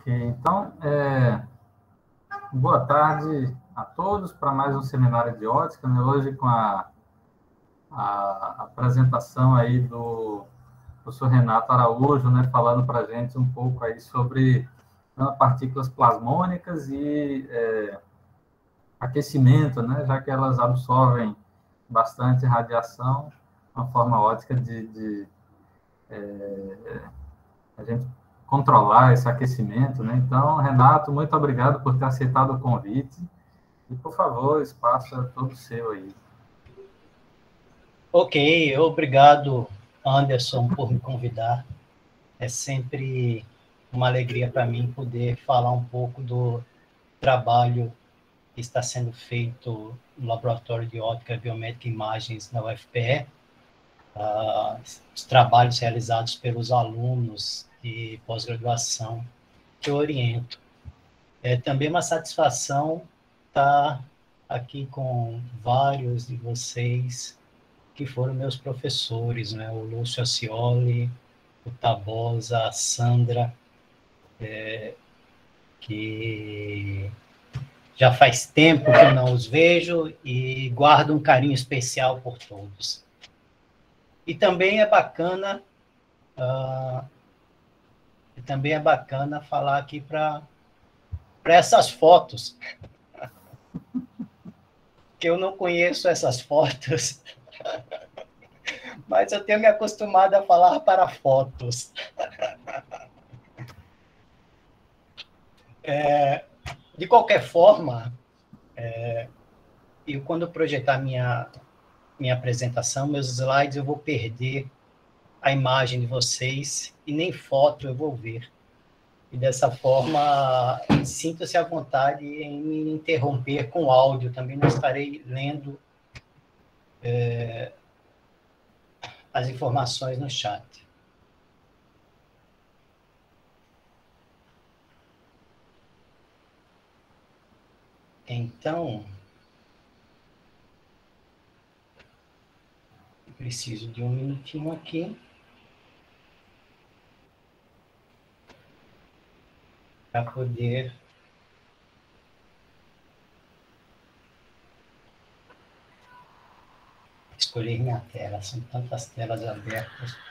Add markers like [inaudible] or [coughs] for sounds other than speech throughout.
Ok, então, é, boa tarde a todos para mais um seminário de ótica, né? hoje com a, a apresentação aí do professor Renato Araújo, né, falando para a gente um pouco aí sobre partículas plasmônicas e é, aquecimento, né, já que elas absorvem bastante radiação, uma forma ótica de, de é, a gente controlar esse aquecimento, né? Então, Renato, muito obrigado por ter aceitado o convite e, por favor, espaço é todo seu aí. Ok, obrigado, Anderson, por me convidar. É sempre uma alegria para mim poder falar um pouco do trabalho que está sendo feito no Laboratório de Ótica Biomédica e Imagens na UFPE, uh, ah, os trabalhos realizados pelos alunos de pós-graduação que eu oriento. É também uma satisfação estar aqui com vários de vocês que foram meus professores, né? o Lúcio Acioli, o Tabosa, a Sandra, é, que já faz tempo que eu não os vejo e guardo um carinho especial por todos. E também é bacana, uh, também é bacana falar aqui para essas fotos, [laughs] que eu não conheço essas fotos, [laughs] mas eu tenho me acostumado a falar para fotos. [laughs] É, de qualquer forma, é, eu quando projetar minha, minha apresentação, meus slides, eu vou perder a imagem de vocês e nem foto eu vou ver. E dessa forma, sinta-se à vontade em me interromper com áudio. Também não estarei lendo é, as informações no chat. Então, preciso de um minutinho aqui. Para poder escolher minha tela. São tantas telas abertas.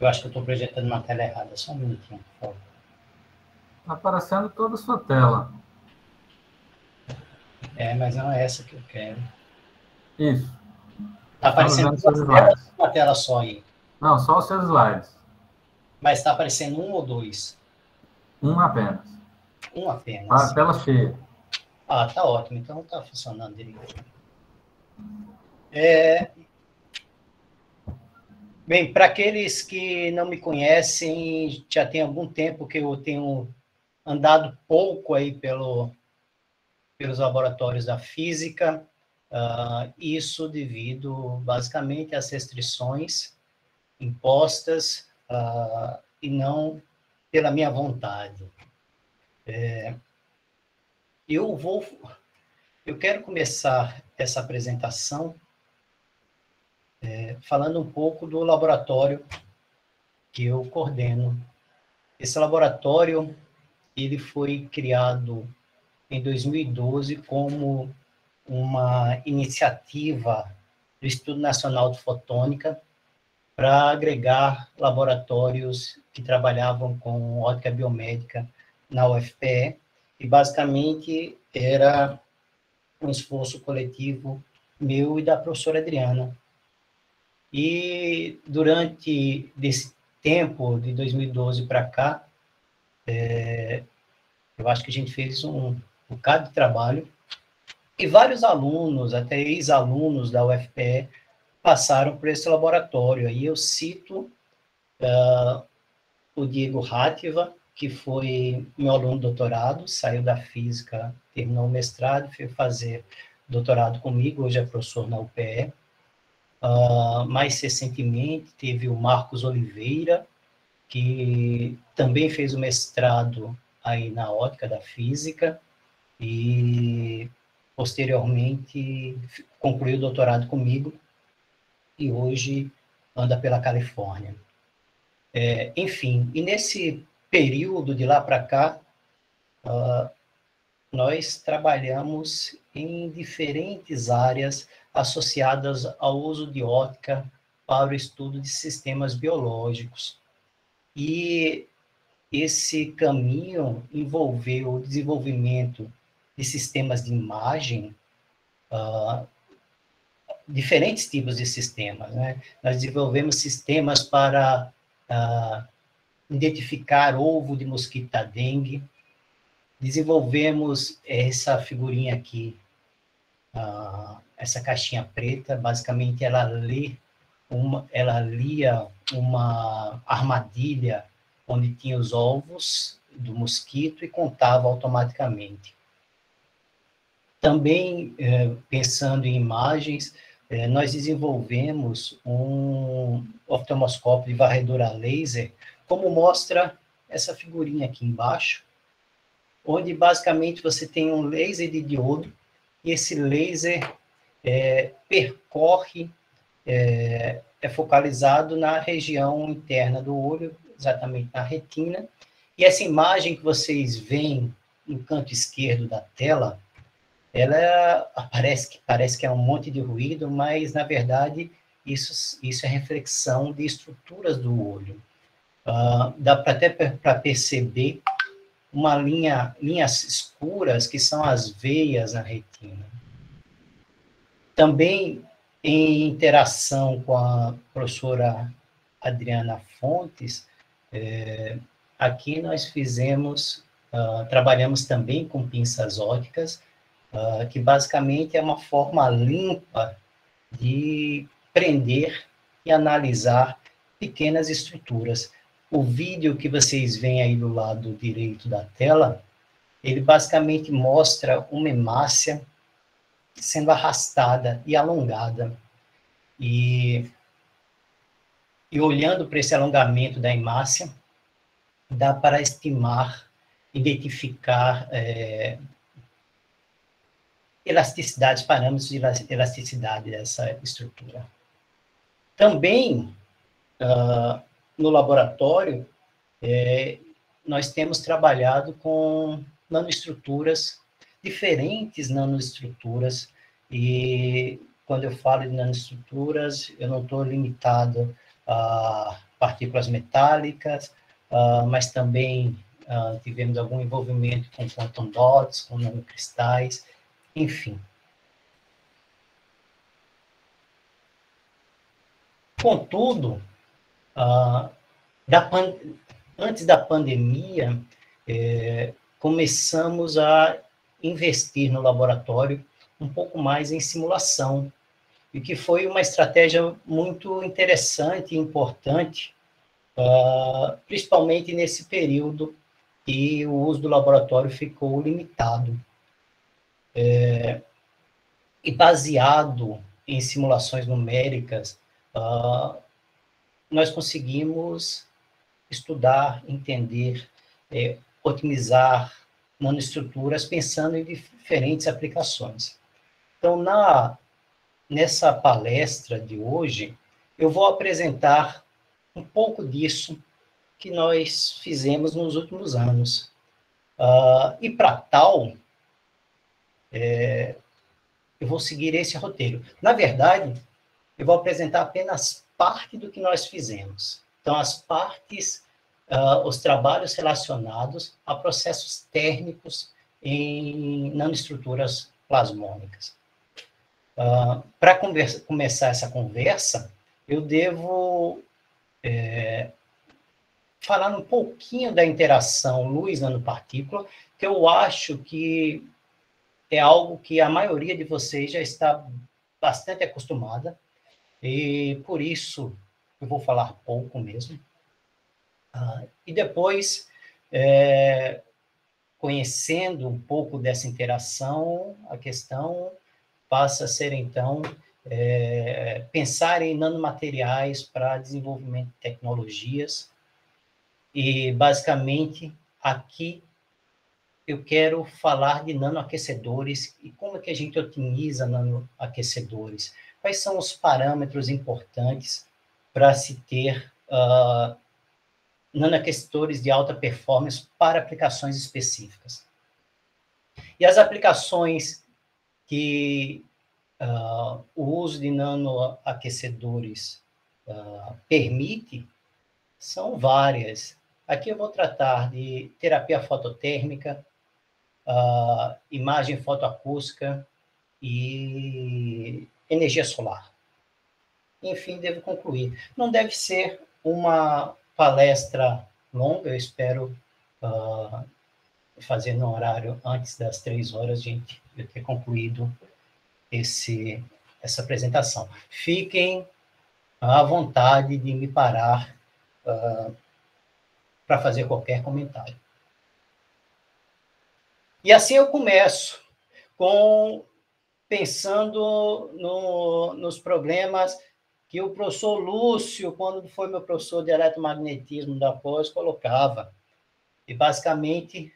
Eu acho que eu estou projetando uma tela errada. Só um minutinho, por favor. Está aparecendo toda a sua tela. É, mas não é essa que eu quero. Isso. Está aparecendo duas uma tela só aí. Não, só os seus slides. Mas está aparecendo um ou dois? Um apenas. Um apenas. A tela cheia. Ah, tá ótimo. Então está funcionando direito. É, Bem, para aqueles que não me conhecem, já tem algum tempo que eu tenho andado pouco aí pelo, pelos laboratórios da física, uh, isso devido basicamente às restrições impostas uh, e não pela minha vontade. É, eu vou, eu quero começar essa apresentação é, falando um pouco do laboratório que eu coordeno. Esse laboratório ele foi criado em 2012 como uma iniciativa do Instituto Nacional de Fotônica para agregar laboratórios que trabalhavam com ótica biomédica na UFPE, e basicamente era um esforço coletivo meu e da professora Adriana, e durante desse tempo, de 2012 para cá, é, eu acho que a gente fez um, um bocado de trabalho e vários alunos, até ex-alunos da UFPE, passaram por esse laboratório. Aí eu cito uh, o Diego Rátiva, que foi meu aluno doutorado, saiu da física, terminou o mestrado, foi fazer doutorado comigo, hoje é professor na UPE. Uh, mais recentemente, teve o Marcos Oliveira, que também fez o mestrado aí na ótica da física e posteriormente concluiu o doutorado comigo e hoje anda pela Califórnia. É, enfim, e nesse período de lá para cá, uh, nós trabalhamos em diferentes áreas associadas ao uso de ótica para o estudo de sistemas biológicos. E esse caminho envolveu o desenvolvimento de sistemas de imagem, uh, diferentes tipos de sistemas. Né? Nós desenvolvemos sistemas para uh, identificar ovo de mosquito da dengue, desenvolvemos essa figurinha aqui, uh, essa caixinha preta, basicamente ela lê uma, ela lia uma armadilha onde tinha os ovos do mosquito e contava automaticamente. Também, eh, pensando em imagens, eh, nós desenvolvemos um oftalmoscópio de varredura laser, como mostra essa figurinha aqui embaixo, onde basicamente você tem um laser de diodo, e esse laser é, percorre, é, é focalizado na região interna do olho, exatamente na retina, e essa imagem que vocês veem no canto esquerdo da tela, ela parece que, parece que é um monte de ruído, mas, na verdade, isso, isso é reflexão de estruturas do olho. Uh, dá pra, até para perceber uma linha, linhas escuras, que são as veias na retina. Também, em interação com a professora Adriana Fontes, é, aqui nós fizemos, uh, trabalhamos também com pinças óticas, uh, que basicamente é uma forma limpa de prender e analisar pequenas estruturas. O vídeo que vocês veem aí do lado direito da tela, ele basicamente mostra uma hemácia sendo arrastada e alongada. E, e olhando para esse alongamento da hemácia, dá para estimar, identificar é, elasticidade, parâmetros de elasticidade dessa estrutura. Também, uh, no laboratório, é, nós temos trabalhado com nanoestruturas, diferentes nanoestruturas, e quando eu falo de nanoestruturas, eu não estou limitado a partículas metálicas, mas também tivemos algum envolvimento com quantum dots, com nanocristais, enfim. Contudo, ah, da antes da pandemia, é, começamos a investir no laboratório um pouco mais em simulação, e que foi uma estratégia muito interessante e importante, uh, principalmente nesse período que o uso do laboratório ficou limitado. É, e baseado em simulações numéricas, uh, nós conseguimos estudar, entender, é, otimizar nanoestruturas pensando em diferentes aplicações. Então, na, nessa palestra de hoje, eu vou apresentar um pouco disso que nós fizemos nos últimos anos. Uh, e para tal, é, eu vou seguir esse roteiro. Na verdade, eu vou apresentar apenas parte do que nós fizemos. Então, as partes, uh, os trabalhos relacionados a processos térmicos em nanoestruturas plasmônicas. Uh, Para começar essa conversa, eu devo é, falar um pouquinho da interação luz-nanopartícula, que eu acho que é algo que a maioria de vocês já está bastante acostumada, e por isso eu vou falar pouco mesmo. Ah, e depois, é, conhecendo um pouco dessa interação, a questão, passa a ser, então, é, pensar em nanomateriais para desenvolvimento de tecnologias. E, basicamente, aqui eu quero falar de nanoaquecedores e como é que a gente otimiza nanoaquecedores. Quais são os parâmetros importantes para se ter uh, de alta performance para aplicações específicas? E as aplicações que uh, o uso de nanoaquecedores uh, permite são várias. Aqui eu vou tratar de terapia fototérmica, uh, imagem fotoacústica e energia solar. Enfim, devo concluir. Não deve ser uma palestra longa, eu espero uh, fazer no horário antes das três horas, gente, eu ter concluído esse, essa apresentação. Fiquem à vontade de me parar uh, para fazer qualquer comentário. E assim eu começo com pensando no, nos problemas que o professor Lúcio, quando foi meu professor de eletromagnetismo da pós, colocava. E basicamente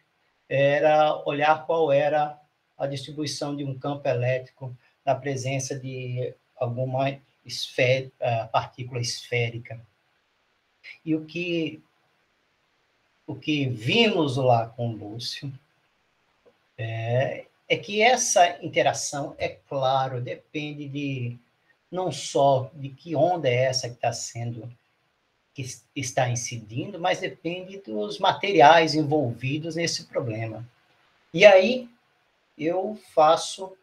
era olhar qual era a distribuição de um campo elétrico na presença de alguma esfé, partícula esférica. E o que o que vimos lá com o Lúcio é, é que essa interação, é claro, depende de não só de que onda é essa que está sendo que está incidindo, mas depende dos materiais envolvidos nesse problema. E aí eu faço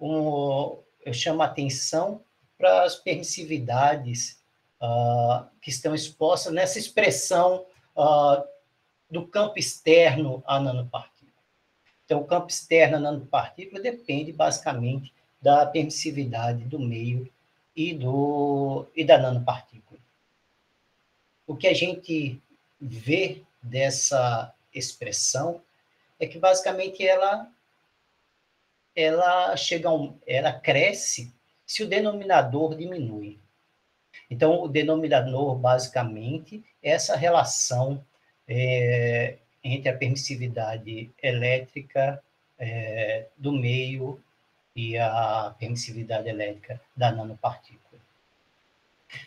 um, eu chamo a atenção para as permissividades uh, que estão expostas nessa expressão uh, do campo externo à nanopartícula. Então, o campo externo à nanopartícula depende basicamente da permissividade do meio e, do, e da nanopartícula. O que a gente vê dessa expressão é que basicamente ela ela chega um, ela cresce se o denominador diminui. Então, o denominador, basicamente, é essa relação é, entre a permissividade elétrica é, do meio e a permissividade elétrica da nanopartícula.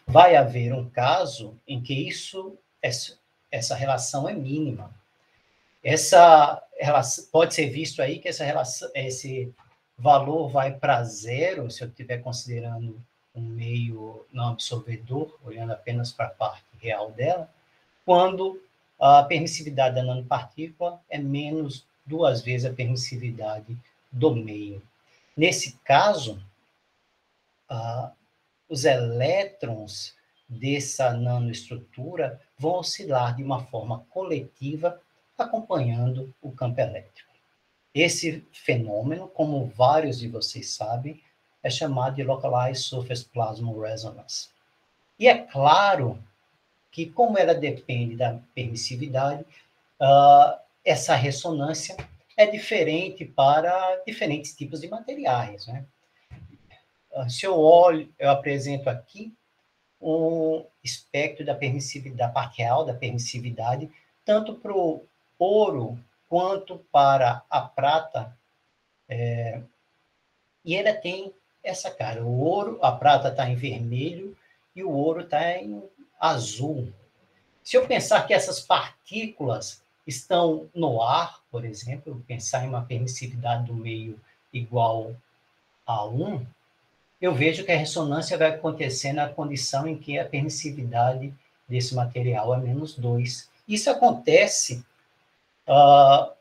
Vai haver um caso em que isso, essa relação é mínima. Essa relação, pode ser visto aí que essa relação, esse valor vai para zero, se eu estiver considerando um meio não absorvedor, olhando apenas para a parte real dela, quando a permissividade da nanopartícula é menos duas vezes a permissividade do meio. Nesse caso, uh, os elétrons dessa nanoestrutura vão oscilar de uma forma coletiva acompanhando o campo elétrico. Esse fenômeno, como vários de vocês sabem, é chamado de Localized Surface Plasma Resonance. E é claro que, como ela depende da permissividade, uh, essa ressonância é diferente para diferentes tipos de materiais. Né? Uh, se eu olho, eu apresento aqui um espectro da permissividade, da parte real da permissividade, tanto para o ouro quanto para a prata, é, e ela tem essa cara. O ouro, a prata está em vermelho e o ouro está em azul. Se eu pensar que essas partículas estão no ar, por exemplo, pensar em uma permissividade do meio igual a 1, eu vejo que a ressonância vai acontecer na condição em que a permissividade desse material é menos 2. Isso acontece uh, ah,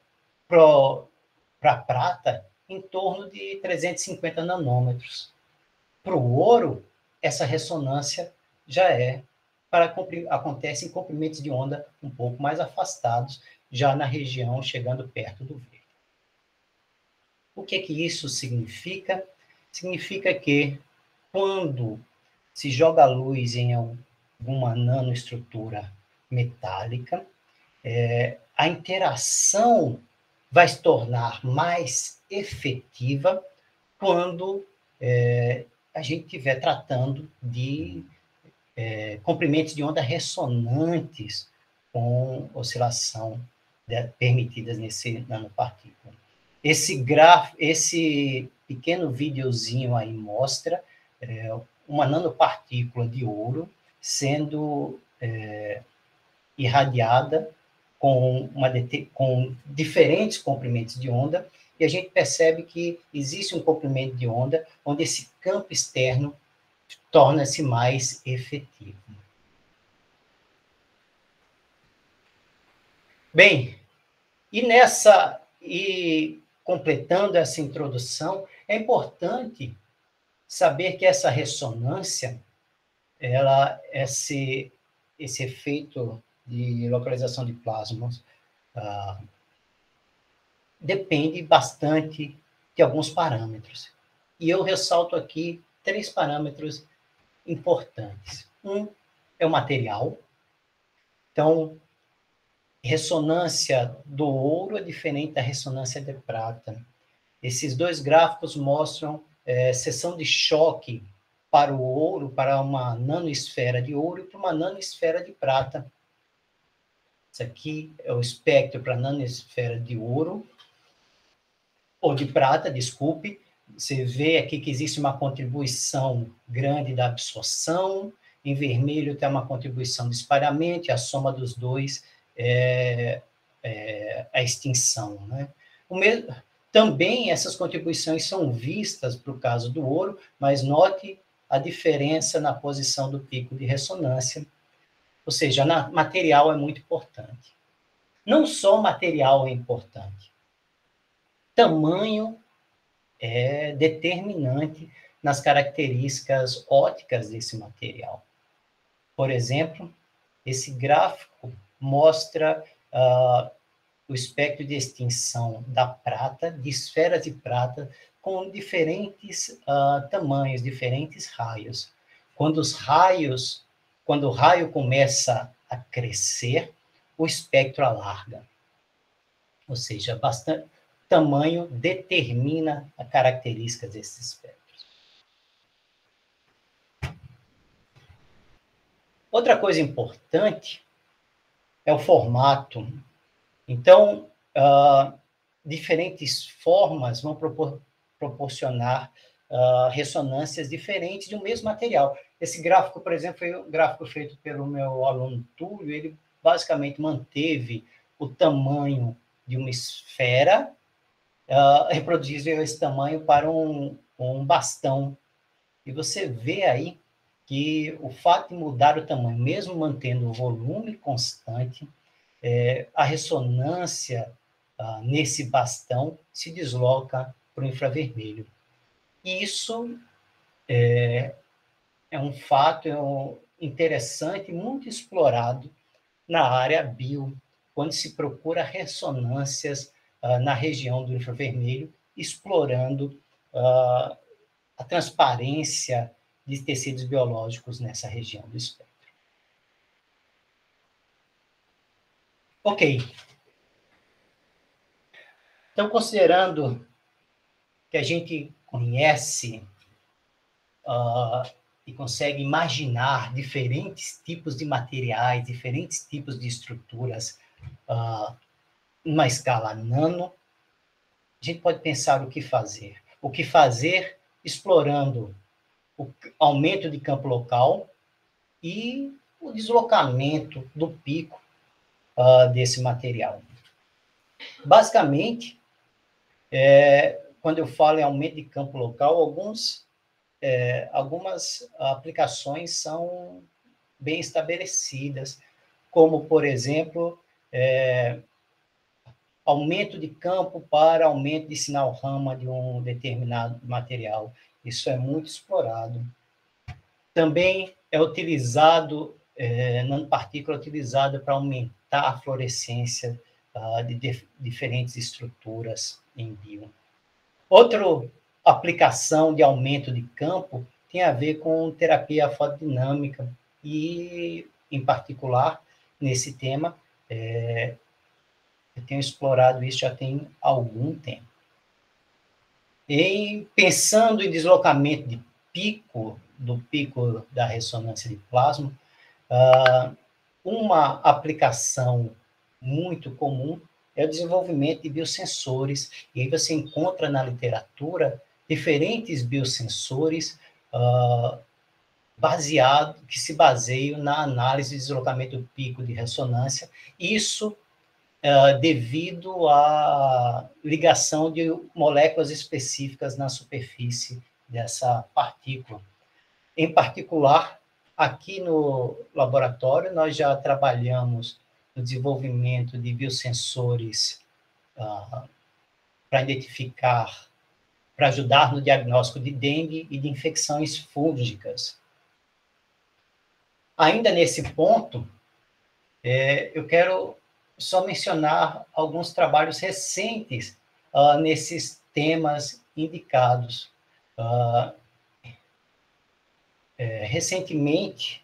para a prata em torno de 350 nanômetros. Para o ouro, essa ressonância já é para acontece em comprimentos de onda um pouco mais afastados, já na região chegando perto do verde. O que que isso significa? Significa que quando se joga luz em alguma nanoestrutura metálica, é, a interação vai se tornar mais efetiva quando é, a gente estiver tratando de é, comprimentos de onda ressonantes com oscilação de, permitidas nesse nanopartícula. Esse graf, esse pequeno videozinho aí mostra é, uma nanopartícula de ouro sendo é, irradiada com, uma, com diferentes comprimentos de onda, e a gente percebe que existe um comprimento de onda onde esse campo externo torna-se mais efetivo. Bem, e nessa e completando essa introdução, é importante saber que essa ressonância, ela esse esse efeito de localização de plasmas ah, depende bastante de alguns parâmetros. E eu ressalto aqui três parâmetros importantes. Um é o material. Então, ressonância do ouro é diferente da ressonância de prata. Esses dois gráficos mostram é, seção de choque para o ouro, para uma nanosfera de ouro e para uma nanosfera de prata. Isso aqui é o espectro para nanosfera de ouro, ou de prata, desculpe. Você vê aqui que existe uma contribuição grande da absorção, em vermelho tem uma contribuição do espalhamento, e a soma dos dois é, é a extinção. Né? Mesmo, também essas contribuições são vistas para o caso do ouro, mas note a diferença na posição do pico de ressonância, ou seja, na, material é muito importante. Não só material é importante, tamanho é determinante nas características óticas desse material. Por exemplo, esse gráfico mostra uh, o espectro de extinção da prata, de esferas de prata, com diferentes uh, tamanhos, diferentes raios. Quando os raios, quando o raio começa a crescer, o espectro alarga. Ou seja, bastante tamanho determina a característica desses espectros. Outra coisa importante é o formato. Então, uh, diferentes formas vão propor proporcionar uh, ressonâncias diferentes de um mesmo material. Esse gráfico, por exemplo, foi um gráfico feito pelo meu aluno Túlio, ele basicamente manteve o tamanho de uma esfera, uh, reproduziu esse tamanho para um, um bastão. E você vê aí que o fato de mudar o tamanho, mesmo mantendo o volume constante, é, a ressonância ah, nesse bastão se desloca para o infravermelho. E isso é, é um fato é um, interessante, muito explorado na área bio, quando se procura ressonâncias uh, na região do infravermelho, explorando uh, a transparência de tecidos biológicos nessa região do espectro. Ok. Então, considerando que a gente conhece uh, e consegue imaginar diferentes tipos de materiais, diferentes tipos de estruturas, uh, numa escala nano, a gente pode pensar o que fazer. O que fazer explorando o aumento de campo local e o deslocamento do pico uh, desse material. Basicamente, é, quando eu falo em aumento de campo local, alguns, é, algumas aplicações são bem estabelecidas, como, por exemplo, é, aumento de campo para aumento de sinal rama de um determinado material. Isso é muito explorado. Também é utilizado, é, nanopartícula utilizada para aumentar a fluorescência uh, de, de diferentes estruturas em bio. Outra aplicação de aumento de campo tem a ver com terapia fotodinâmica e, em particular, nesse tema, é, eu tenho explorado isso já tem algum tempo. Em pensando em deslocamento de pico, do pico da ressonância de plasma, uh, uma aplicação muito comum é o desenvolvimento de biosensores, e aí você encontra na literatura diferentes biosensores uh, baseado, que se baseiam na análise de deslocamento do pico de ressonância, isso uh, devido à ligação de moléculas específicas na superfície dessa partícula. Em particular, aqui no laboratório, nós já trabalhamos no desenvolvimento de biosensores uh, para identificar, para ajudar no diagnóstico de dengue e de infecções fúngicas. Ainda nesse ponto, é, eu quero só mencionar alguns trabalhos recentes uh, nesses temas indicados. Uh, é, recentemente,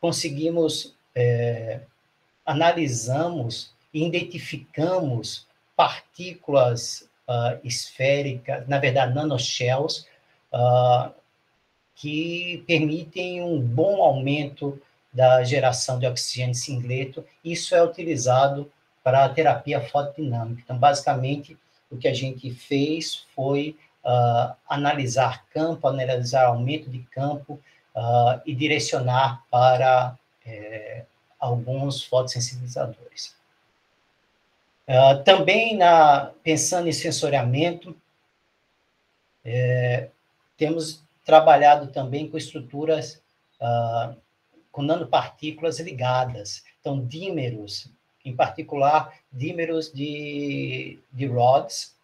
conseguimos, é, analisamos e identificamos partículas uh, esféricas, na verdade, nanoshells, que permitem um bom aumento da geração de oxigênio singleto. Isso é utilizado para a terapia fotodinâmica. Então, basicamente, o que a gente fez foi uh, analisar campo, analisar aumento de campo uh, e direcionar para é, alguns fotossensibilizadores. Uh, também, na, pensando em sensoriamento, é, temos trabalhado também com estruturas uh, com nanopartículas ligadas. Então, dímeros, em particular, dímeros de, de rods,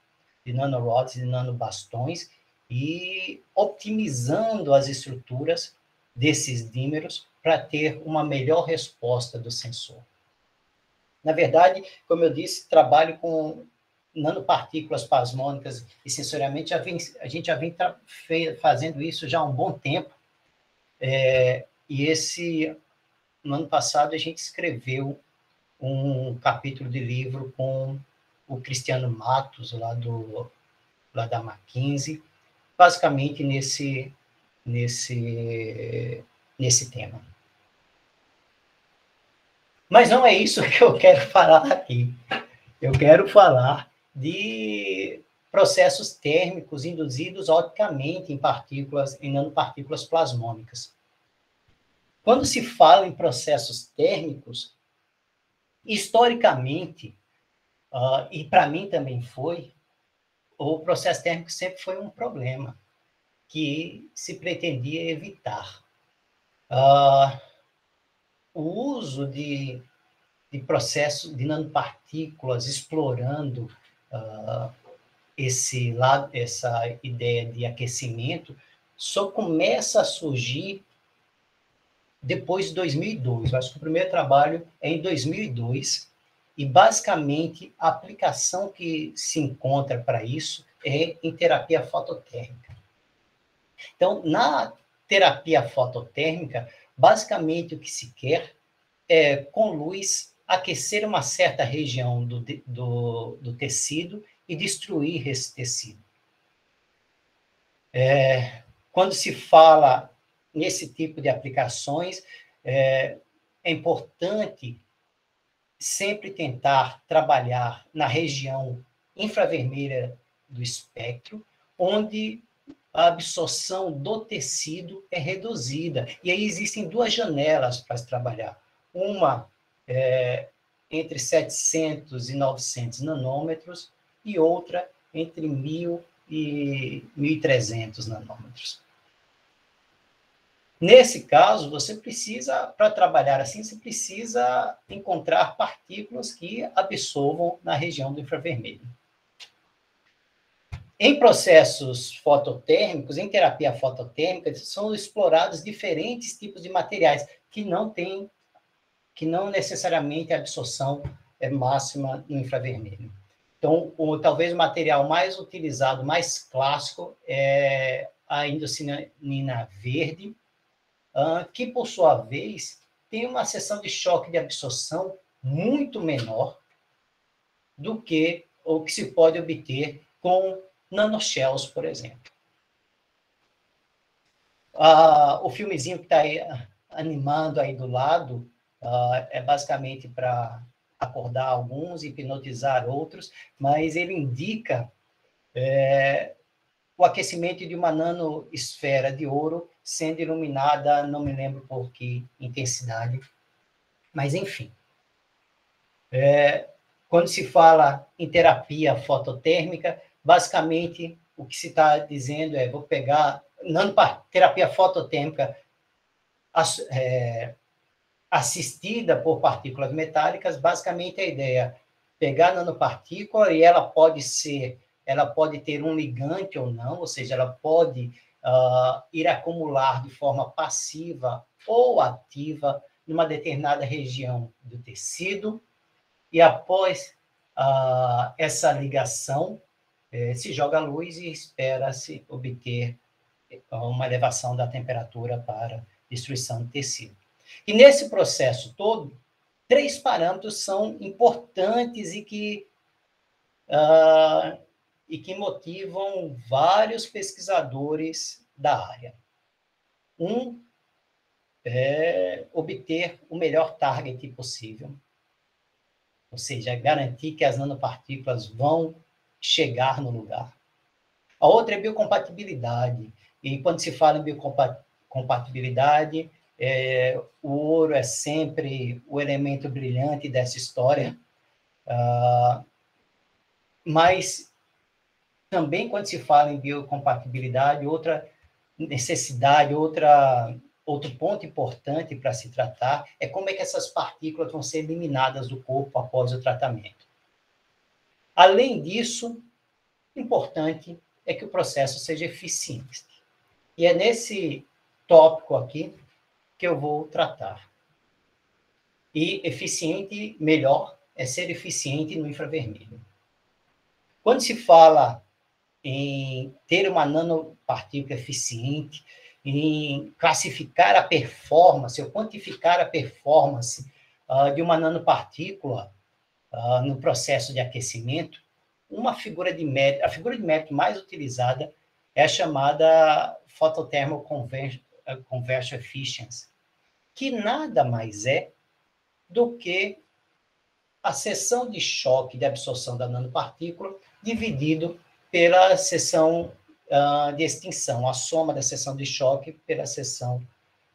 de nanorods, de nanobastões, e otimizando as estruturas desses dímeros para ter uma melhor resposta do sensor. Na verdade, como eu disse, trabalho com nanopartículas plasmônicas e sensorialmente, a gente já vem fazendo isso já há um bom tempo. É, e esse, no ano passado, a gente escreveu um capítulo de livro com o Cristiano Matos, lá, do, lá da Mackenzie, basicamente nesse, nesse, nesse tema. Mas não é isso [laughs] que eu quero falar aqui. Eu quero falar de processos térmicos induzidos opticamente em partículas, em nanopartículas plasmônicas. Quando se fala em processos térmicos, historicamente, uh, e para mim também foi, o processo térmico sempre foi um problema que se pretendia evitar. Uh, o uso de, de processos de nanopartículas explorando uh, esse lado, essa ideia de aquecimento só começa a surgir depois de 2002. Eu acho que o primeiro trabalho é em 2002 e basicamente a aplicação que se encontra para isso é em terapia fototérmica. Então, na terapia fototérmica, basicamente o que se quer é com luz aquecer uma certa região do, do, do tecido e destruir esse tecido. É, quando se fala nesse tipo de aplicações, é, é importante sempre tentar trabalhar na região infravermelha do espectro, onde a absorção do tecido é reduzida. E aí existem duas janelas para se trabalhar. Uma é, entre 700 e 900 nanômetros e outra entre 1.000 e 1.300 nanômetros. Nesse caso, você precisa, para trabalhar assim, você precisa encontrar partículas que absorvam na região do infravermelho. Em processos fototérmicos, em terapia fototérmica, são explorados diferentes tipos de materiais que não têm que não necessariamente a absorção é máxima no infravermelho. Então, o, talvez o material mais utilizado, mais clássico, é a indocinina verde, que, por sua vez, tem uma seção de choque de absorção muito menor do que o que se pode obter com nanoshells, por exemplo. Uh, o filmezinho que está aí animando aí do lado uh, é basicamente para acordar alguns, hipnotizar outros, mas ele indica é, o aquecimento de uma nanoesfera de ouro sendo iluminada, não me lembro por que intensidade, mas enfim. É, quando se fala em terapia fototérmica, basicamente o que se está dizendo é: vou pegar terapia fototérmica é, assistida por partículas metálicas, basicamente a ideia é pegar a nanopartícula e ela pode ser, ela pode ter um ligante ou não, ou seja, ela pode uh, ir acumular de forma passiva ou ativa numa determinada região do tecido, e após uh, essa ligação, eh, se joga a luz e espera-se obter uma elevação da temperatura para destruição do tecido. E nesse processo todo, três parâmetros são importantes e que, uh, e que motivam vários pesquisadores da área. Um é obter o melhor target possível, ou seja, garantir que as nanopartículas vão chegar no lugar. A outra é biocompatibilidade, e quando se fala em biocompatibilidade, é, o ouro é sempre o elemento brilhante dessa história, uh, mas também quando se fala em biocompatibilidade, outra necessidade, outra outro ponto importante para se tratar é como é que essas partículas vão ser eliminadas do corpo após o tratamento. Além disso, importante é que o processo seja eficiente. E é nesse tópico aqui que eu vou tratar. E eficiente, melhor, é ser eficiente no infravermelho. Quando se fala em ter uma nanopartícula eficiente, em classificar a performance, ou quantificar a performance uh, de uma nanopartícula uh, no processo de aquecimento, uma figura de mérito, a figura de mérito mais utilizada é a chamada Photothermal Conversion, Conversion Efficiency, que nada mais é do que a seção de choque de absorção da nanopartícula dividido pela seção uh, de extinção, a soma da seção de choque pela seção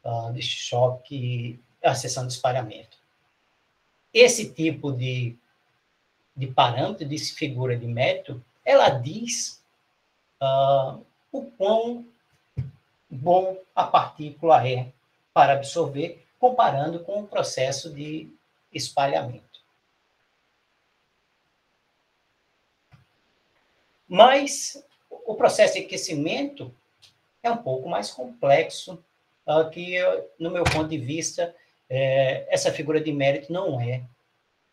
uh, de choque, a seção de espalhamento. Esse tipo de, de parâmetro, de figura de método, ela diz uh, o quão bom a partícula é para absorver, comparando com o processo de espalhamento. Mas o processo de aquecimento é um pouco mais complexo, uh, que, no meu ponto de vista, é, essa figura de mérito não é,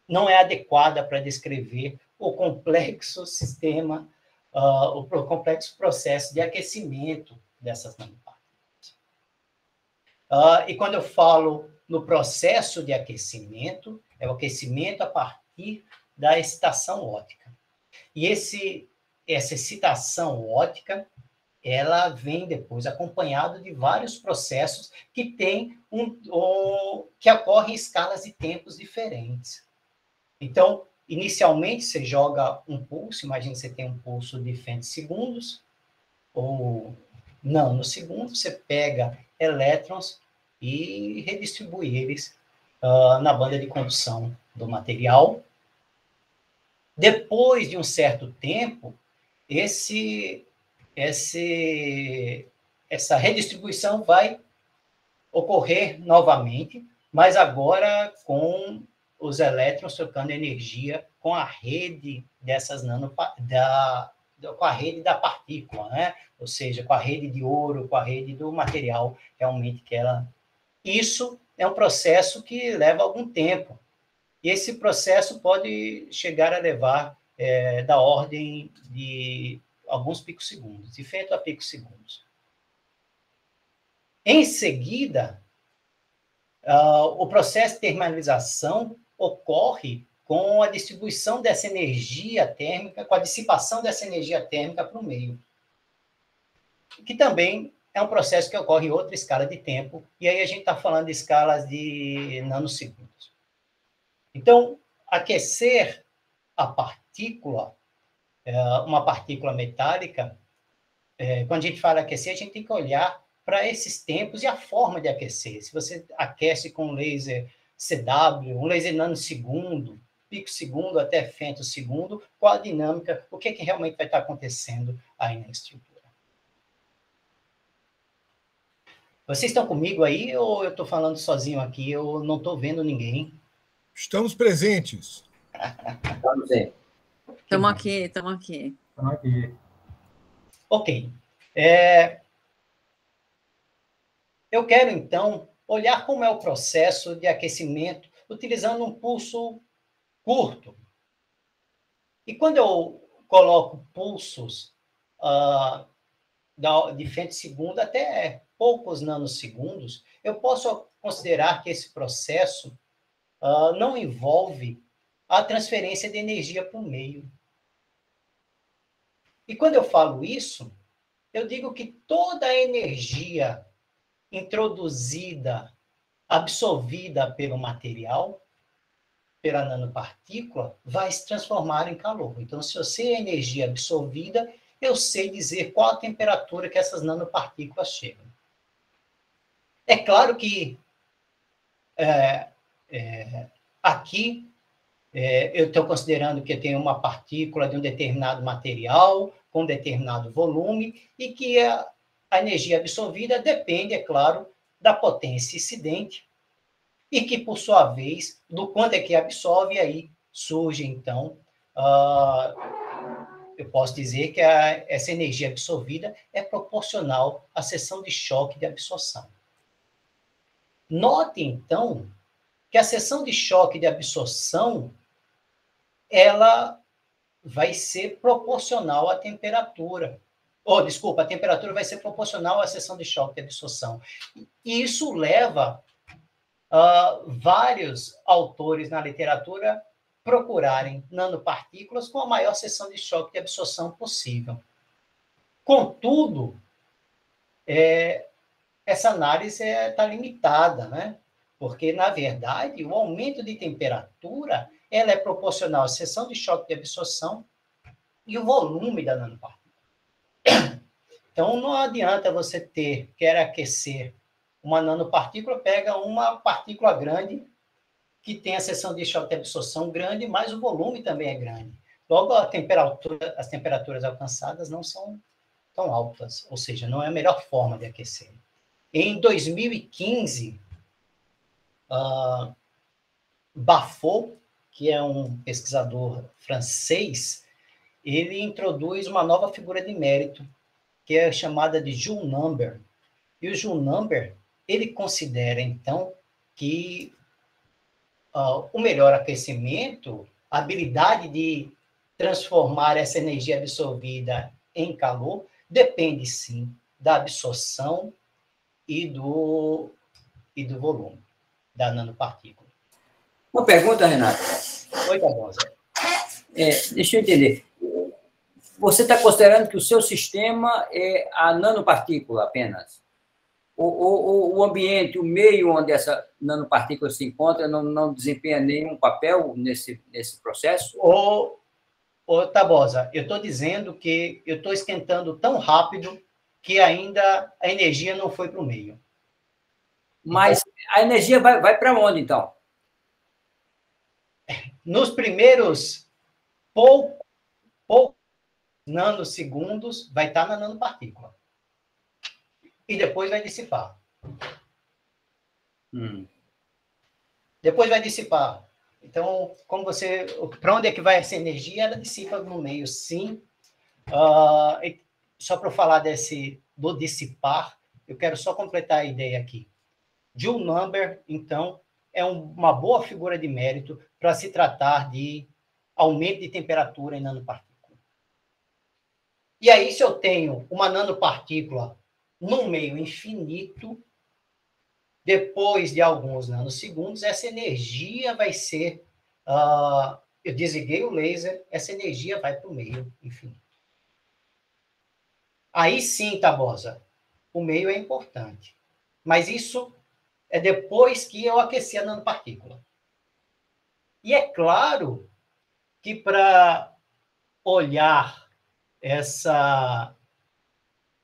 não é adequada para descrever o complexo sistema, uh, o complexo processo de aquecimento dessas nanopartículas. Uh, e quando eu falo no processo de aquecimento, é o aquecimento a partir da excitação ótica. E esse, essa excitação ótica, ela vem depois acompanhado de vários processos que tem um, que ocorrem em escalas de tempos diferentes. Então, inicialmente você joga um pulso, imagine você tem um pulso de segundos, ou não, no segundo você pega elétrons e redistribui eles uh, na banda de condução do material. Depois de um certo tempo, esse, esse, essa redistribuição vai ocorrer novamente, mas agora com os elétrons trocando energia com a rede dessas nano da, com a rede da partícula, né? Ou seja, com a rede de ouro, com a rede do material realmente que ela isso é um processo que leva algum tempo. E esse processo pode chegar a levar é, da ordem de alguns picosegundos, de feito a picosegundos. Em seguida, uh, o processo de termalização ocorre com a distribuição dessa energia térmica, com a dissipação dessa energia térmica para o meio. Que também é um processo que ocorre em outra escala de tempo, e aí a gente está falando de escalas de nanosegundos. Então, aquecer a partícula, é, uma partícula metálica, é, quando a gente fala aquecer, a gente tem que olhar para esses tempos e a forma de aquecer. Se você aquece com um laser CW, um laser nanosegundo, pico segundo até femto segundo, qual a dinâmica, o que, é que realmente vai estar acontecendo aí na estrutura. Vocês estão comigo aí ou eu estou falando sozinho aqui? Eu não estou vendo ninguém. Estamos presentes. Estamos aí. Estamos aqui, estamos aqui. Estamos aqui. Ok. É... Eu quero, então, olhar como é o processo de aquecimento utilizando um pulso curto. E quando eu coloco pulsos uh, de femtosegundo até poucos nanosegundos, eu posso considerar que esse processo uh, não envolve a transferência de energia para o meio. E quando eu falo isso, eu digo que toda a energia introduzida, absorvida pelo material, pela nanopartícula, vai se transformar em calor. Então, se eu sei a energia absorvida, eu sei dizer qual a temperatura que essas nanopartículas chegam. É claro que é, é, aqui é, eu estou considerando que tem uma partícula de um determinado material, com determinado volume, e que a, a energia absorvida depende, é claro, da potência incidente, e que, por sua vez, do quanto é que absorve, aí surge, então, uh, eu posso dizer que a, essa energia absorvida é proporcional à seção de choque de absorção. Note, então, que a seção de choque de absorção ela vai ser proporcional à temperatura. Oh, desculpa, a temperatura vai ser proporcional à seção de choque de absorção. E isso leva uh, vários autores na literatura procurarem nanopartículas com a maior seção de choque de absorção possível. Contudo, é, essa análise está limitada, né? Porque, na verdade, o aumento de temperatura ela é proporcional à seção de choque de absorção e o volume da nanopartícula. Então, não adianta você ter, quer aquecer uma nanopartícula, pega uma partícula grande que tem a seção de choque de absorção grande, mas o volume também é grande. Logo, a temperatura, as temperaturas alcançadas não são tão altas, ou seja, não é a melhor forma de aquecer. Em 2015, uh, que é um pesquisador francês, ele introduz uma nova figura de mérito, que é chamada de Joule Number. E o Joule Number, ele considera, então, que uh, o melhor aquecimento, a habilidade de transformar essa energia absorvida em calor, depende sim da absorção e do, e do volume da nanopartícula. Uma pergunta, Renato. Oi, Barbosa. É, deixa eu entender. Você está considerando que o seu sistema é a nanopartícula apenas? o, o, o ambiente, o meio onde essa nanopartícula se encontra não, não desempenha nenhum papel nesse, nesse processo? Ô, ô Tabosa, eu estou dizendo que eu estou esquentando tão rápido que ainda a energia não foi para o meio. Mas então, a energia vai, vai para onde, então? Nos primeiros poucos pouco nanosegundos, vai estar na nanopartícula e depois vai dissipar. Hum. Depois vai dissipar. Então, como você. Para onde é que vai essa energia? Ela dissipa no meio, sim. Uh, só para falar desse do dissipar, eu quero só completar a ideia aqui. Joule number, então, é um, uma boa figura de mérito para se tratar de aumento de temperatura em nanopartícula. E aí, se eu tenho uma nanopartícula num meio infinito, depois de alguns nanosegundos, essa energia vai ser uh, eu desliguei o laser, essa energia vai para o meio infinito. Aí sim, Tabosa, o meio é importante. Mas isso é depois que eu aqueci a nanopartícula. E é claro que para olhar essa,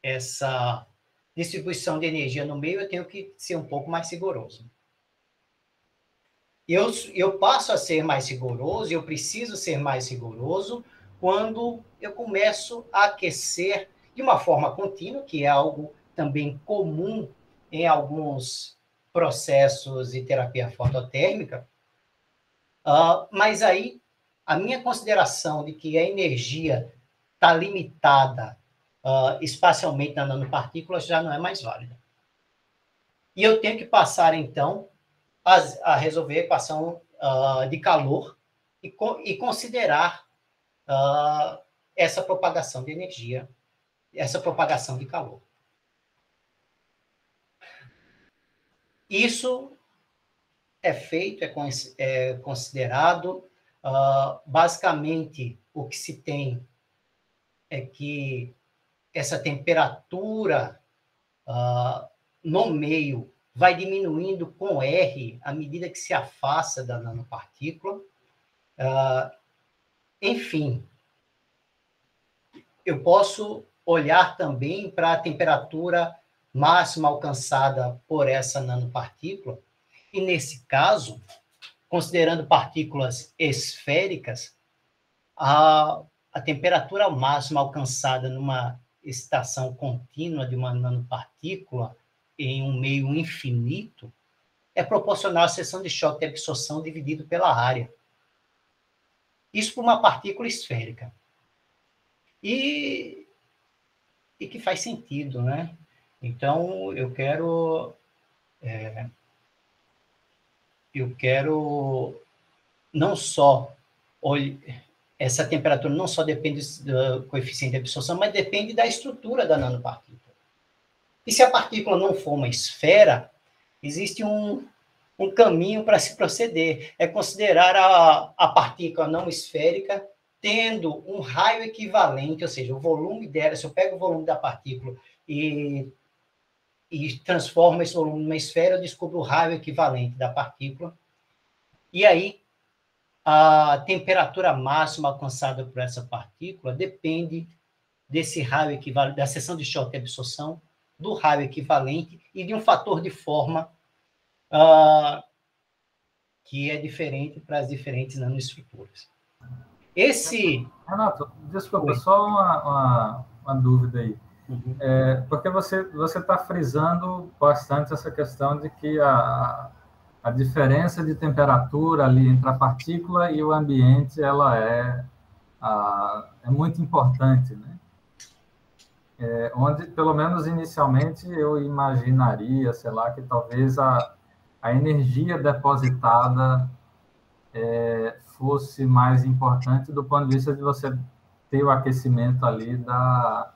essa distribuição de energia no meio, eu tenho que ser um pouco mais rigoroso. Eu, eu passo a ser mais rigoroso, eu preciso ser mais rigoroso quando eu começo a aquecer de uma forma contínua, que é algo também comum em alguns processos de terapia fototérmica. Uh, mas aí, a minha consideração de que a energia está limitada uh, espacialmente na nanopartícula já não é mais válida. E eu tenho que passar, então, a, a resolver a equação uh, de calor e, e considerar essa propagação de energia, essa propagação de calor. Isso é feito, é, é considerado, uh, basicamente, o que se tem é que essa temperatura uh, no meio vai diminuindo com R à medida que se afasta da nanopartícula. Uh, enfim, eu posso olhar também para a temperatura máxima alcançada por essa nanopartícula, e nesse caso, considerando partículas esféricas, a, a temperatura máxima alcançada numa estação contínua de uma nanopartícula em um meio infinito é proporcional à seção de choque de absorção dividido pela área. Isso para uma partícula esférica. E, e que faz sentido, né? Então, eu quero... É, eu quero não só essa temperatura não só depende do coeficiente de absorção, mas depende da estrutura da nanopartícula. E se a partícula não for uma esfera, existe um, um caminho para se proceder. É considerar a, a partícula não esférica tendo um raio equivalente, ou seja, o volume dela, se eu pego o volume da partícula e, e transformo esse volume numa esfera, eu descubro o raio equivalente da partícula. E aí, a temperatura máxima alcançada por essa partícula depende desse raio equivalente, da seção de choque de absorção, do raio equivalente e de um fator de forma uh, que é diferente para as diferentes nanoestruturas. Esse. Renato, desculpa, Oi. só uma, uma, uma, dúvida aí. Uhum. É, porque você está frisando bastante essa questão de que a, a diferença de temperatura ali entre a partícula e o ambiente ela é, a, é muito importante, né? É, onde, pelo menos inicialmente, eu imaginaria, sei lá, que talvez a, a energia depositada é, fosse mais importante do ponto de vista de você ter o aquecimento ali da,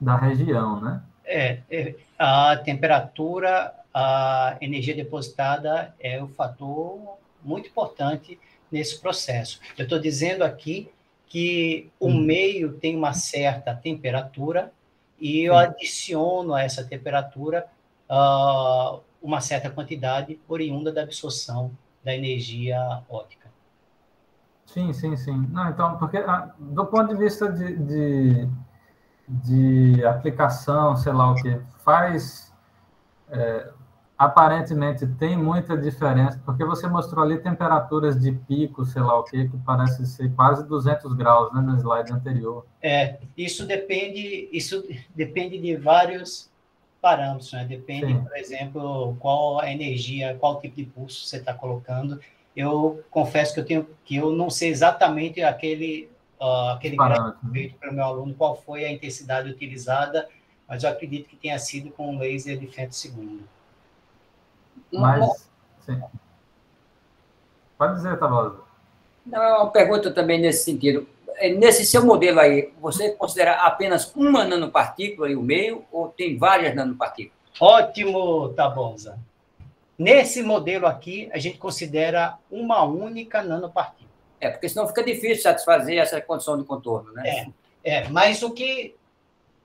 da região, né? É, é a temperatura a energia depositada é um fator muito importante nesse processo. Eu estou dizendo aqui que o hum. meio tem uma certa temperatura e eu adiciono a essa temperatura uh, uma certa quantidade oriunda da absorção da energia óptica. Sim, sim, sim. Não, então, porque ah, do ponto de vista de, de, de aplicação, sei lá o que, faz é, aparentemente tem muita diferença, porque você mostrou ali temperaturas de pico, sei lá o que, que parece ser quase 200 graus, né, no slide anterior. É, isso depende, isso depende de vários parâmetros, né? Depende, Sim. por exemplo, qual a energia, qual tipo de pulso você está colocando. Eu confesso que eu tenho, que eu não sei exatamente aquele uh, aquele gráfico né? feito para o meu aluno qual foi a intensidade utilizada, mas eu acredito que tenha sido com um laser de segundo. Mas, sim. Pode dizer, Tabosa. Não, é uma pergunta também nesse sentido. É, nesse seu modelo aí, você considera apenas uma nanopartícula e o meio, ou tem várias nanopartículas? Ótimo, Tabosa. Nesse modelo aqui, a gente considera uma única nanopartícula. É, porque senão fica difícil satisfazer essa condição de contorno, né? É, é mas o que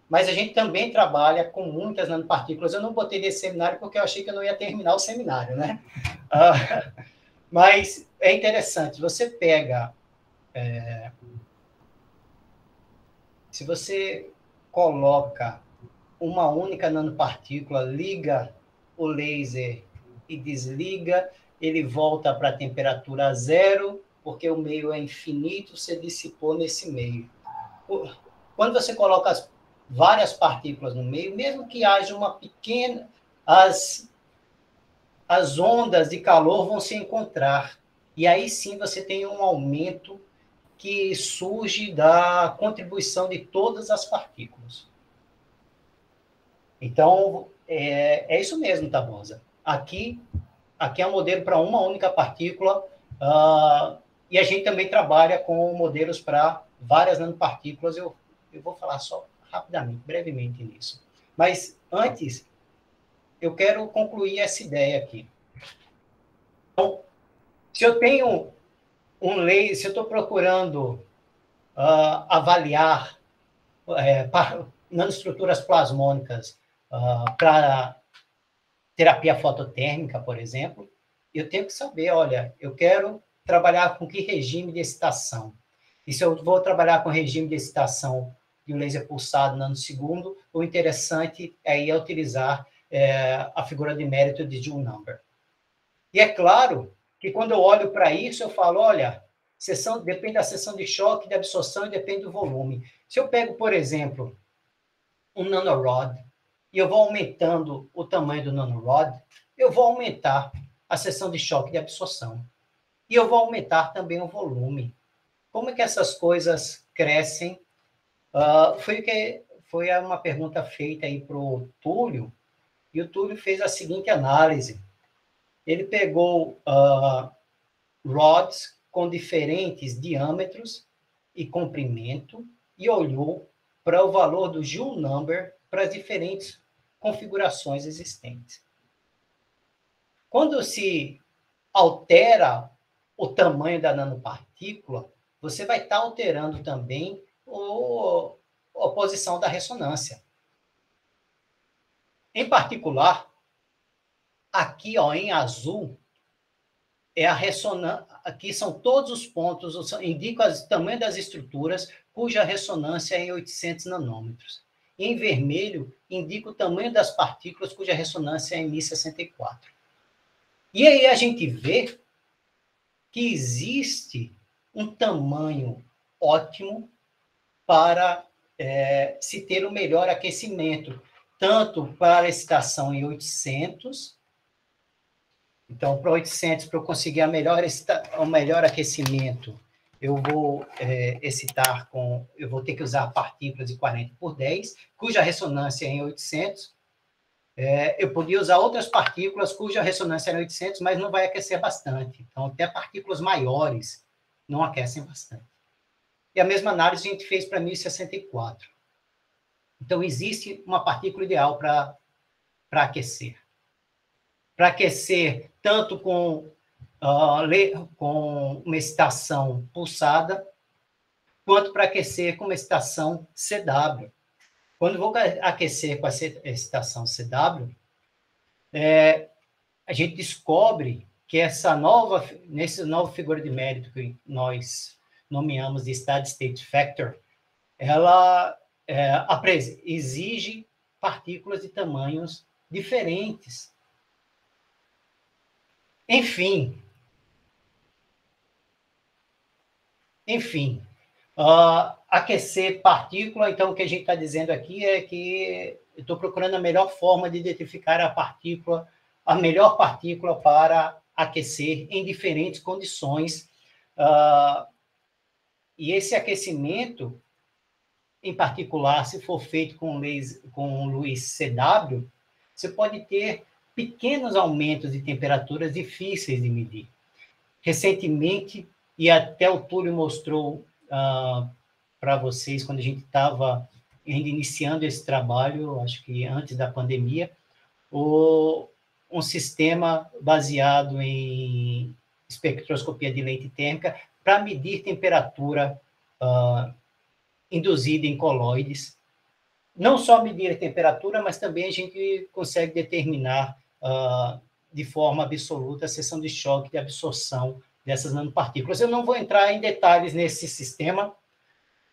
mas a gente também trabalha com muitas nanopartículas. Eu não botei nesse seminário porque eu achei que eu não ia terminar o seminário, né? Uh, [laughs] mas é interessante, você pega. É, se você coloca uma única nanopartícula, liga o laser e desliga, ele volta para a temperatura zero, porque o meio é infinito, você dissipou nesse meio. Quando você coloca as várias partículas no meio, mesmo que haja uma pequena, as, as ondas de calor vão se encontrar. E aí sim você tem um aumento que surge da contribuição de todas as partículas. Então, é, é isso mesmo, Tabosa. Aqui, aqui é um modelo para uma única partícula, uh, e a gente também trabalha com modelos para várias nanopartículas. Eu, eu vou falar só rapidamente, brevemente nisso. Mas antes, eu quero concluir essa ideia aqui. Então, se eu tenho um lei, se eu estou procurando uh, avaliar é, nanoestruturas plasmônicas uh, para terapia fototérmica, por exemplo, eu tenho que saber, olha, eu quero trabalhar com que regime de excitação? E se eu vou trabalhar com regime de excitação de um laser pulsado nanosegundo, o interessante é, é utilizar é, a figura de mérito de Joule Number. E é claro que quando eu olho para isso, eu falo, olha, sessão, depende da seção de choque, de absorção e depende do volume. Se eu pego, por exemplo, um nanorod e eu vou aumentando o tamanho do nanorod, eu vou aumentar a seção de choque de absorção. E eu vou aumentar também o volume. Como é que essas coisas crescem Uh, foi que foi uma pergunta feita aí para o Túlio, e o Túlio fez a seguinte análise. Ele pegou uh, rods com diferentes diâmetros e comprimento e olhou para o valor do Joule number para as diferentes configurações existentes. Quando se altera o tamanho da nanopartícula, você vai estar alterando também ou oposição da ressonância. Em particular, aqui ó, em azul, é a ressonância. Aqui são todos os pontos, indicam o tamanho das estruturas cuja ressonância é em 800 nanômetros. Em vermelho, indica o tamanho das partículas cuja ressonância é em 1064. E aí a gente vê que existe um tamanho ótimo para é, se ter o um melhor aquecimento, tanto para a excitação em 800, então, para 800, para eu conseguir a melhor, o melhor aquecimento, eu vou é, excitar com, eu vou ter que usar partículas de 40 por 10, cuja ressonância é em 800. É, eu podia usar outras partículas cuja ressonância em 800, mas não vai aquecer bastante. Então, até partículas maiores não aquecem bastante. E a mesma análise a gente fez para 1064. Então, existe uma partícula ideal para aquecer. Para aquecer tanto com, com uma estação pulsada, quanto para aquecer com uma estação CW. Quando vou aquecer com a estação CW, é, a gente descobre que essa nova, nesse nova figura de mérito que nós nomeamos de Steady State Factor, ela é, exige partículas de tamanhos diferentes. Enfim. Enfim. Uh, aquecer partícula, então o que a gente está dizendo aqui é que estou procurando a melhor forma de identificar a partícula, a melhor partícula para aquecer em diferentes condições. Uh, e esse aquecimento, em particular, se for feito com, com luz CW, você pode ter pequenos aumentos de temperaturas difíceis de medir. Recentemente, e até o Túlio mostrou uh, para vocês, quando a gente estava ainda iniciando esse trabalho, acho que antes da pandemia, o, um sistema baseado em espectroscopia de lente térmica para medir temperatura uh, induzida em coloides. Não só medir a temperatura, mas também a gente consegue determinar uh, de forma absoluta a seção de choque de absorção dessas nanopartículas. Eu não vou entrar em detalhes nesse sistema.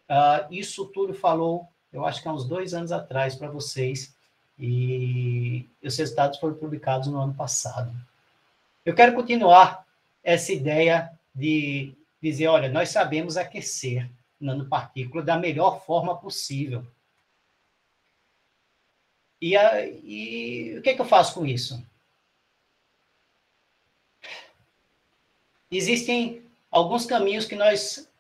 Uh, isso tudo falou, eu acho que há uns dois anos atrás para vocês, e os resultados foram publicados no ano passado. Eu quero continuar essa ideia de dizer, olha, nós sabemos aquecer nanopartícula da melhor forma possível. E, a, e o que, é que eu faço com isso? Existem alguns caminhos que nós,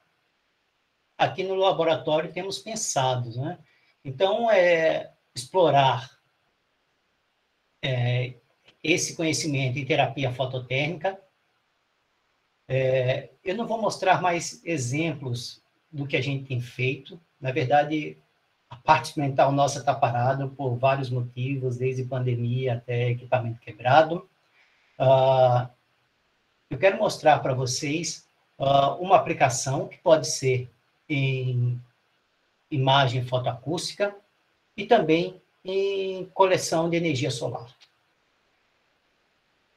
aqui no laboratório, temos pensado. Né? Então, é explorar é, esse conhecimento em terapia fototérmica. É, eu não vou mostrar mais exemplos do que a gente tem feito. Na verdade, a parte experimental nossa está parada por vários motivos, desde pandemia até equipamento quebrado. Uh, eu quero mostrar para vocês uh, uma aplicação que pode ser em imagem fotoacústica e também em coleção de energia solar.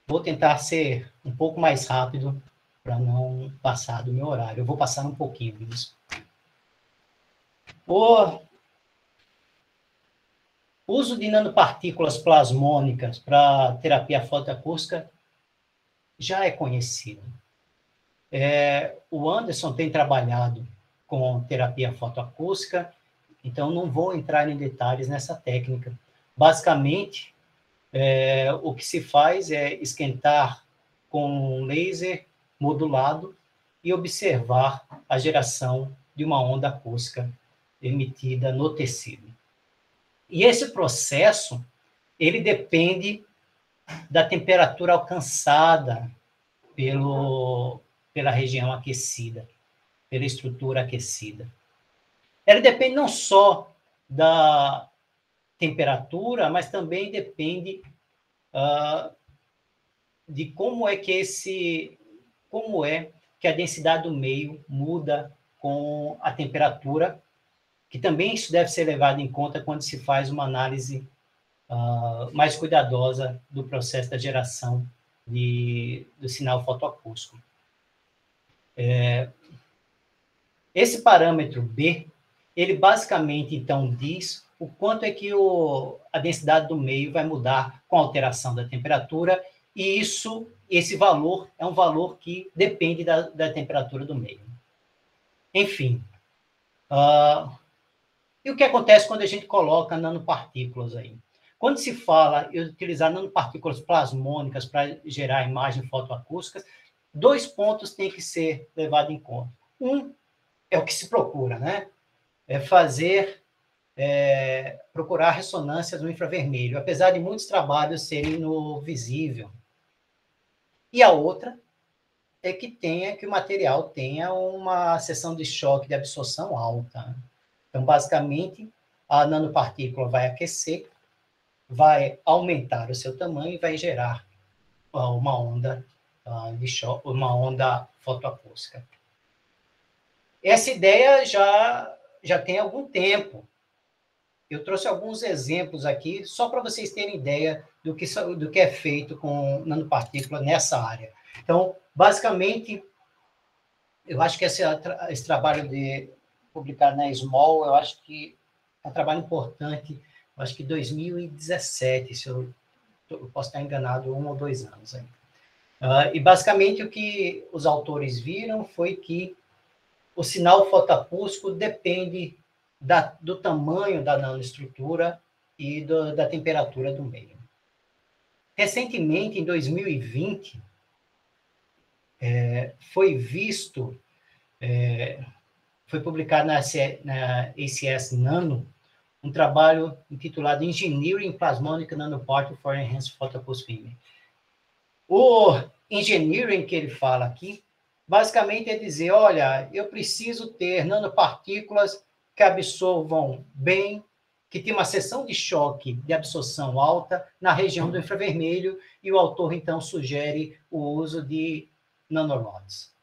Vou tentar ser um pouco mais rápido para não passar do meu horário. Eu vou passar um pouquinho disso. O uso de nanopartículas plasmônicas para terapia fotoacústica já é conhecido. É, o Anderson tem trabalhado com terapia fotoacústica, então não vou entrar em detalhes nessa técnica. Basicamente, é, o que se faz é esquentar com um laser modulado e observar a geração de uma onda acústica emitida no tecido. E esse processo, ele depende da temperatura alcançada pelo, pela região aquecida, pela estrutura aquecida. Ela depende não só da temperatura, mas também depende uh, de como é que esse, como é que a densidade do meio muda com a temperatura, que também isso deve ser levado em conta quando se faz uma análise uh, mais cuidadosa do processo da geração de, do sinal fotoacústico. É, esse parâmetro B, ele basicamente, então, diz o quanto é que o, a densidade do meio vai mudar com a alteração da temperatura, e isso, esse valor, é um valor que depende da, da temperatura do meio. Enfim, uh, e o que acontece quando a gente coloca nanopartículas aí? Quando se fala em utilizar nanopartículas plasmônicas para gerar imagens fotoacústicas, dois pontos têm que ser levados em conta. Um é o que se procura, né? É fazer, é, procurar ressonância no infravermelho, apesar de muitos trabalhos serem no visível. E a outra é que tenha que o material tenha uma seção de choque de absorção alta. Então, basicamente, a nanopartícula vai aquecer vai aumentar o seu tamanho e vai gerar uma onda de choque, uma onda fotoacústica. Essa ideia já já tem algum tempo. Eu trouxe alguns exemplos aqui só para vocês terem ideia do que do que é feito com nanopartícula nessa área. Então, basicamente, eu acho que esse, esse trabalho de publicar na Small, eu acho que é um trabalho importante acho que 2017, se eu, eu, posso estar enganado, um ou dois anos. Aí. Uh, e basicamente o que os autores viram foi que o sinal fotacústico depende da, do tamanho da nanoestrutura e do, da temperatura do meio. Recentemente, em 2020, é, foi visto, é, foi publicado na, na ACS Nano, um trabalho intitulado Engineering Plasmonic Nanoparticle for Enhanced Photoacoustics O engineering que ele fala aqui, basicamente é dizer, olha, eu preciso ter nanopartículas que absorvam bem que tem uma seção de choque de absorção alta na região do infravermelho, e o autor, então, sugere o uso de nanorods.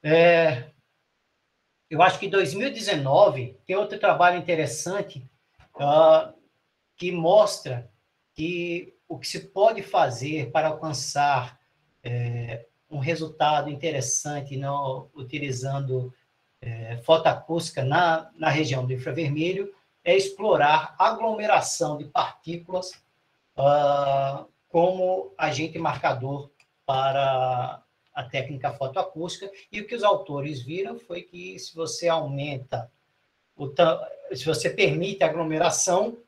É, eu acho que em 2019 tem outro trabalho interessante uh, que mostra que o que se pode fazer para alcançar é, um resultado interessante no, utilizando é, fotoacústica na, na região do infravermelho é explorar aglomeração de partículas uh, como agente marcador para a técnica fotoacústica. E o que os autores viram foi que se você aumenta, o, se você permite aglomeração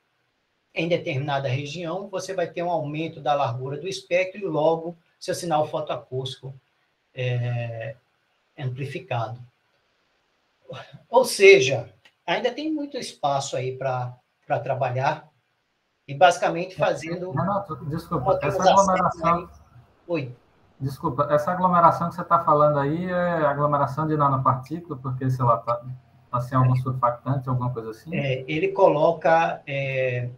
em determinada região, você vai ter um aumento da largura do espectro e logo seu sinal fotoacústico é amplificado. Ou seja, ainda tem muito espaço aí para trabalhar e basicamente fazendo. Renato, desculpa, essa aglomeração. Aí. Oi. Desculpa, essa aglomeração que você está falando aí é aglomeração de nanopartícula, porque, sei lá, está tá sem algum surfactante, alguma coisa assim? É, ele coloca é,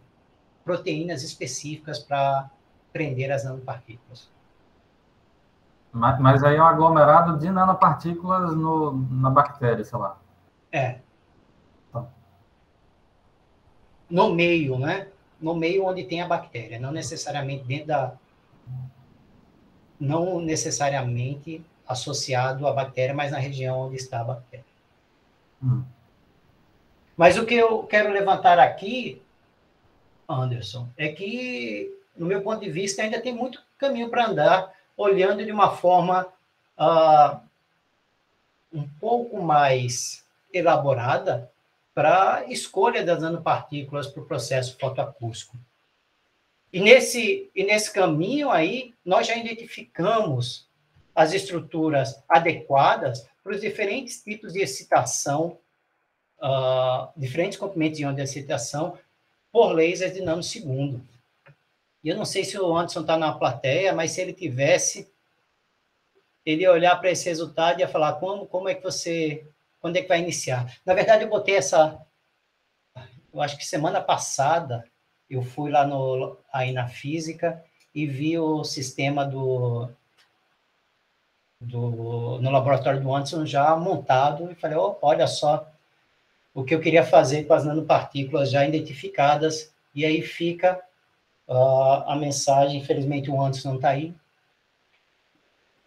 proteínas específicas para prender as nanopartículas. Mas, mas, aí é um aglomerado de nanopartículas no, na bactéria, sei lá. É. Tá. No meio, né? No meio onde tem a bactéria, não necessariamente dentro da. Não necessariamente associado à bactéria, mas na região onde está a bactéria. Hum. Mas o que eu quero levantar aqui, Anderson, é que, no meu ponto de vista, ainda tem muito caminho para andar, olhando de uma forma uh, um pouco mais elaborada para a escolha das nanopartículas para o processo fotoacústico. E nesse, e nesse caminho aí, nós já identificamos as estruturas adequadas para os diferentes tipos de excitação, uh, diferentes comprimentos de onda de excitação, por lasers de nanosegundo. E eu não sei se o Anderson está na plateia, mas se ele tivesse, ele ia olhar para esse resultado e ia falar como, como é que você quando é que vai iniciar? Na verdade, eu botei essa. Eu acho que semana passada eu fui lá no, aí na física e vi o sistema do, do no laboratório do Anderson já montado e falei, oh, olha só o que eu queria fazer com as nanopartículas já identificadas e aí fica uh, a mensagem, infelizmente o Anderson não está aí,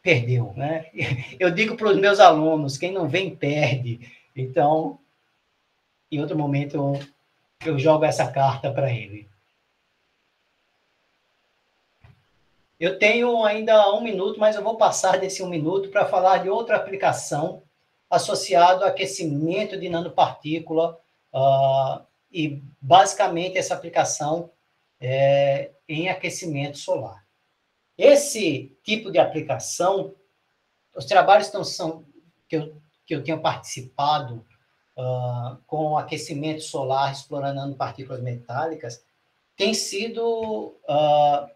perdeu, né? [laughs] Eu digo para os meus alunos, quem não vem perde. Então, em outro momento eu, eu jogo essa carta para ele. Eu tenho ainda um minuto, mas eu vou passar desse um minuto para falar de outra aplicação associada ao aquecimento de nanopartícula uh, e basicamente essa aplicação é em aquecimento solar. Esse tipo de aplicação, os trabalhos que, são, que, eu, que eu tenho participado uh, com aquecimento solar explorando partículas metálicas, tem sido, uh,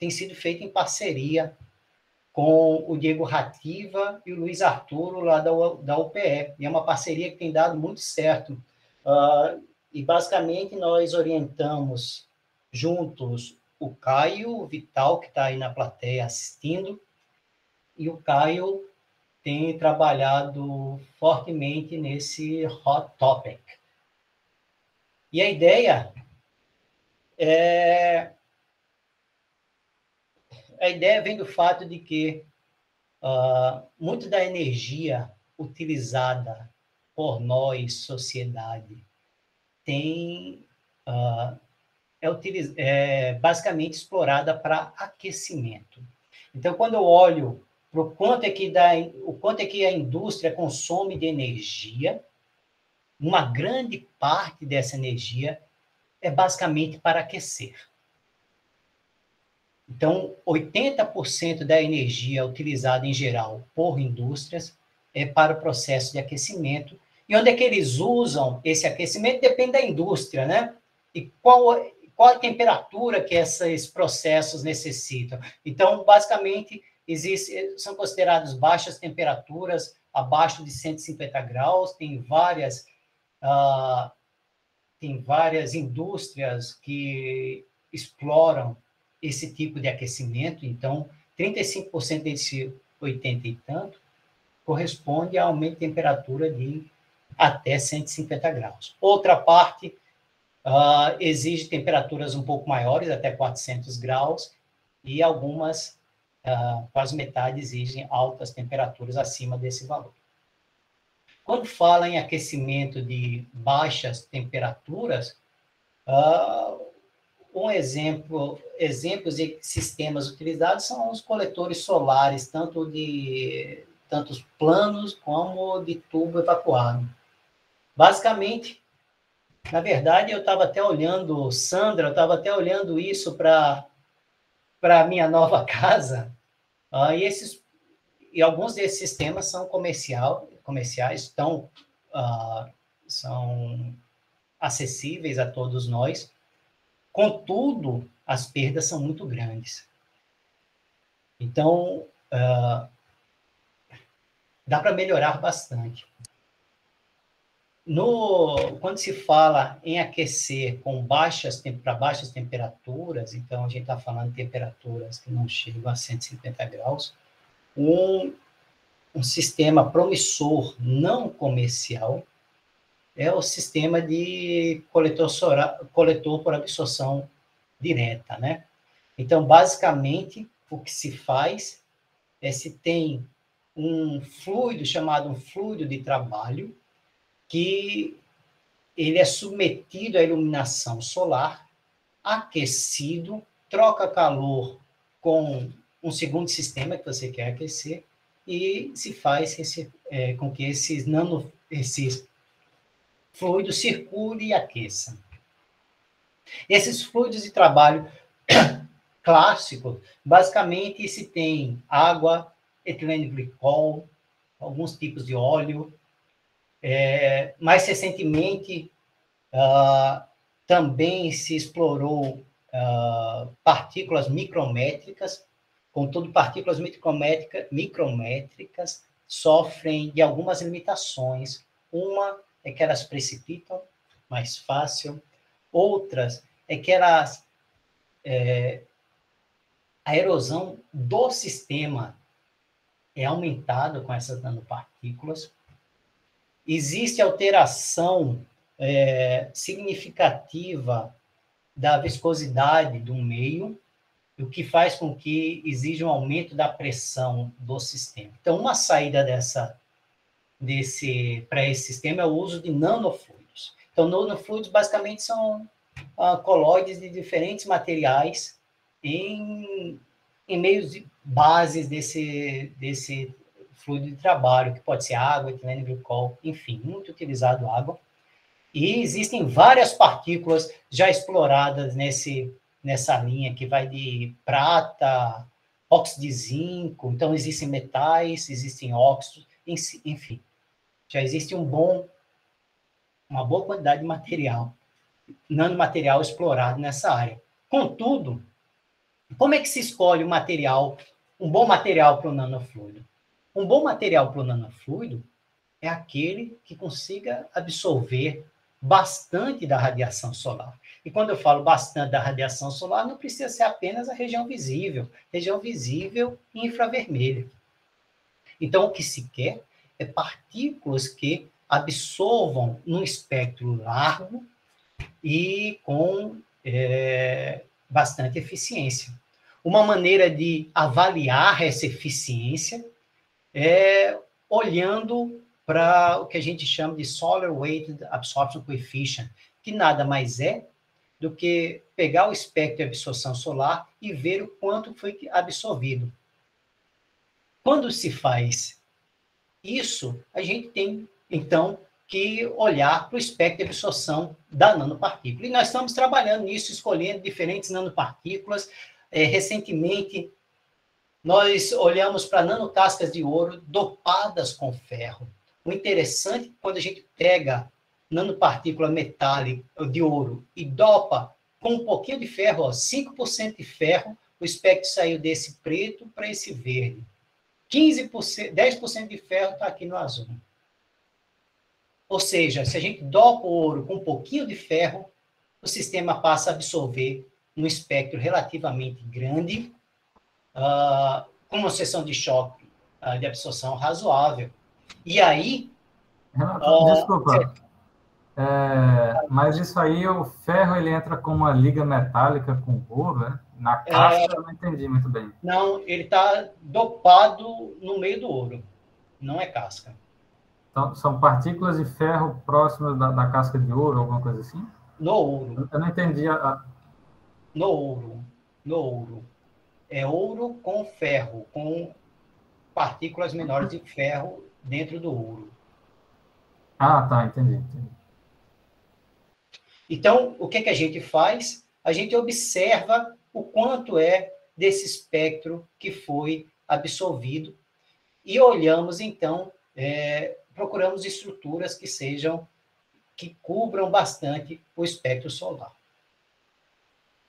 tem sido feito em parceria com o Diego Rativa e o Luiz Arturo, lá da, da UPE. E é uma parceria que tem dado muito certo. Uh, e, basicamente, nós orientamos juntos o Caio Vital, que está aí na plateia assistindo, e o Caio tem trabalhado fortemente nesse hot topic. E a ideia é. A ideia vem do fato de que uh, muito da energia utilizada por nós, sociedade, tem uh, é, utiliz... é basicamente explorada para aquecimento. Então, quando eu olho para o quanto é que dá, o quanto é que a indústria consome de energia, uma grande parte dessa energia é basicamente para aquecer. Então, 80% da energia utilizada em geral por indústrias é para o processo de aquecimento. E onde é que eles usam esse aquecimento depende da indústria, né? E qual qual a temperatura que esses processos necessitam. Então, basicamente, existe, são consideradas baixas temperaturas, abaixo de 150 graus, tem várias, uh, tem várias indústrias que exploram esse tipo de aquecimento, então 35% desse 80 e tanto corresponde a aumento de temperatura de até 150 graus. Outra parte uh, exige temperaturas um pouco maiores, até 400 graus, e algumas, uh, quase metade, exigem altas temperaturas acima desse valor. Quando fala em aquecimento de baixas temperaturas, uh, um exemplo, exemplos de sistemas utilizados são os coletores solares, tanto de tanto planos como de tubo evacuado. Basicamente, na verdade, eu estava até olhando, Sandra, eu estava até olhando isso para para minha nova [laughs] casa. Uh, e esses e alguns desses sistemas são comercial, comerciais, estão uh, são acessíveis a todos nós. Contudo, as perdas são muito grandes. Então, uh, dá para melhorar bastante. No, quando se fala em aquecer com baixas para baixas temperaturas, então a gente está falando de temperaturas que não chegam a 150 graus, um, um sistema promissor não comercial é o sistema de coletor, coletor por absorção direta, né? Então, basicamente, o que se faz é se tem um fluido chamado um fluido de trabalho que ele é submetido à iluminação solar, aquecido, troca calor com um segundo sistema que você quer aquecer e se faz esse, é, com que esses nano, esses fluidos circulem e aqueçam. Esses fluidos de trabalho [coughs] clássicos, basicamente se tem água, etileno glicol, alguns tipos de óleo. É, mais recentemente, uh, também se explorou uh, partículas micrométricas, contudo, partículas micrométrica, micrométricas sofrem de algumas limitações. Uma é que elas precipitam mais fácil, outras é que elas é, a erosão do sistema é aumentada com essas nanopartículas. Existe alteração é, significativa da viscosidade do meio, o que faz com que exija um aumento da pressão do sistema. Então, uma saída dessa desse para esse sistema é o uso de nanofluidos. Então, nanofluidos basicamente são uh, colóides de diferentes materiais em, em meios de bases desse, desse fluido de trabalho, que pode ser água, etileno glicol, enfim, muito utilizado água. E existem várias partículas já exploradas nesse, nessa linha, que vai de prata, óxido de zinco, então existem metais, existem óxidos, enfim. Já existe um bom, uma boa quantidade de material, nanomaterial explorado nessa área. Contudo, como é que se escolhe o material, um bom material para o nanofluido? Um bom material para o nanofluido é aquele que consiga absorver bastante da radiação solar. E quando eu falo bastante da radiação solar, não precisa ser apenas a região visível, região visível e infravermelha. Então, o que se quer é partículas que absorvam num espectro largo e com é, bastante eficiência. Uma maneira de avaliar essa eficiência é olhando para o que a gente chama de Solar Weighted Absorption Coefficient, que nada mais é do que pegar o espectro de absorção solar e ver o quanto foi absorvido. Quando se faz isso, a gente tem, então, que olhar para o espectro de absorção da nanopartícula. E nós estamos trabalhando nisso, escolhendo diferentes nanopartículas. É, recentemente, nós olhamos para nanocascas de ouro dopadas com ferro. O interessante é quando a gente pega nanopartícula metálica de ouro e dopa com um pouquinho de ferro, ó, 5% de ferro, o espectro saiu desse preto para esse verde. 15%, 10% de ferro está aqui no azul. Ou seja, se a gente dopa o ouro com um pouquinho de ferro, o sistema passa a absorver um espectro relativamente grande, uh, com uma seção de choque uh, de absorção razoável. E aí. Renato, uh, desculpa. É, mas isso aí, o ferro ele entra com uma liga metálica com ouro, né? Na casca é, eu não entendi muito bem. Não, ele está dopado no meio do ouro, não é casca. Então, são partículas de ferro próximas da, da, casca de ouro, alguma coisa assim? No ouro. Eu não entendi a... No ouro. No ouro. É ouro com ferro, com partículas menores de ferro dentro do ouro. Ah, tá, entendi. entendi. Então, o que, é que a gente faz? A gente observa o quanto é desse espectro que foi absorvido e olhamos, então, é, procuramos estruturas que sejam, que cubram bastante o espectro solar.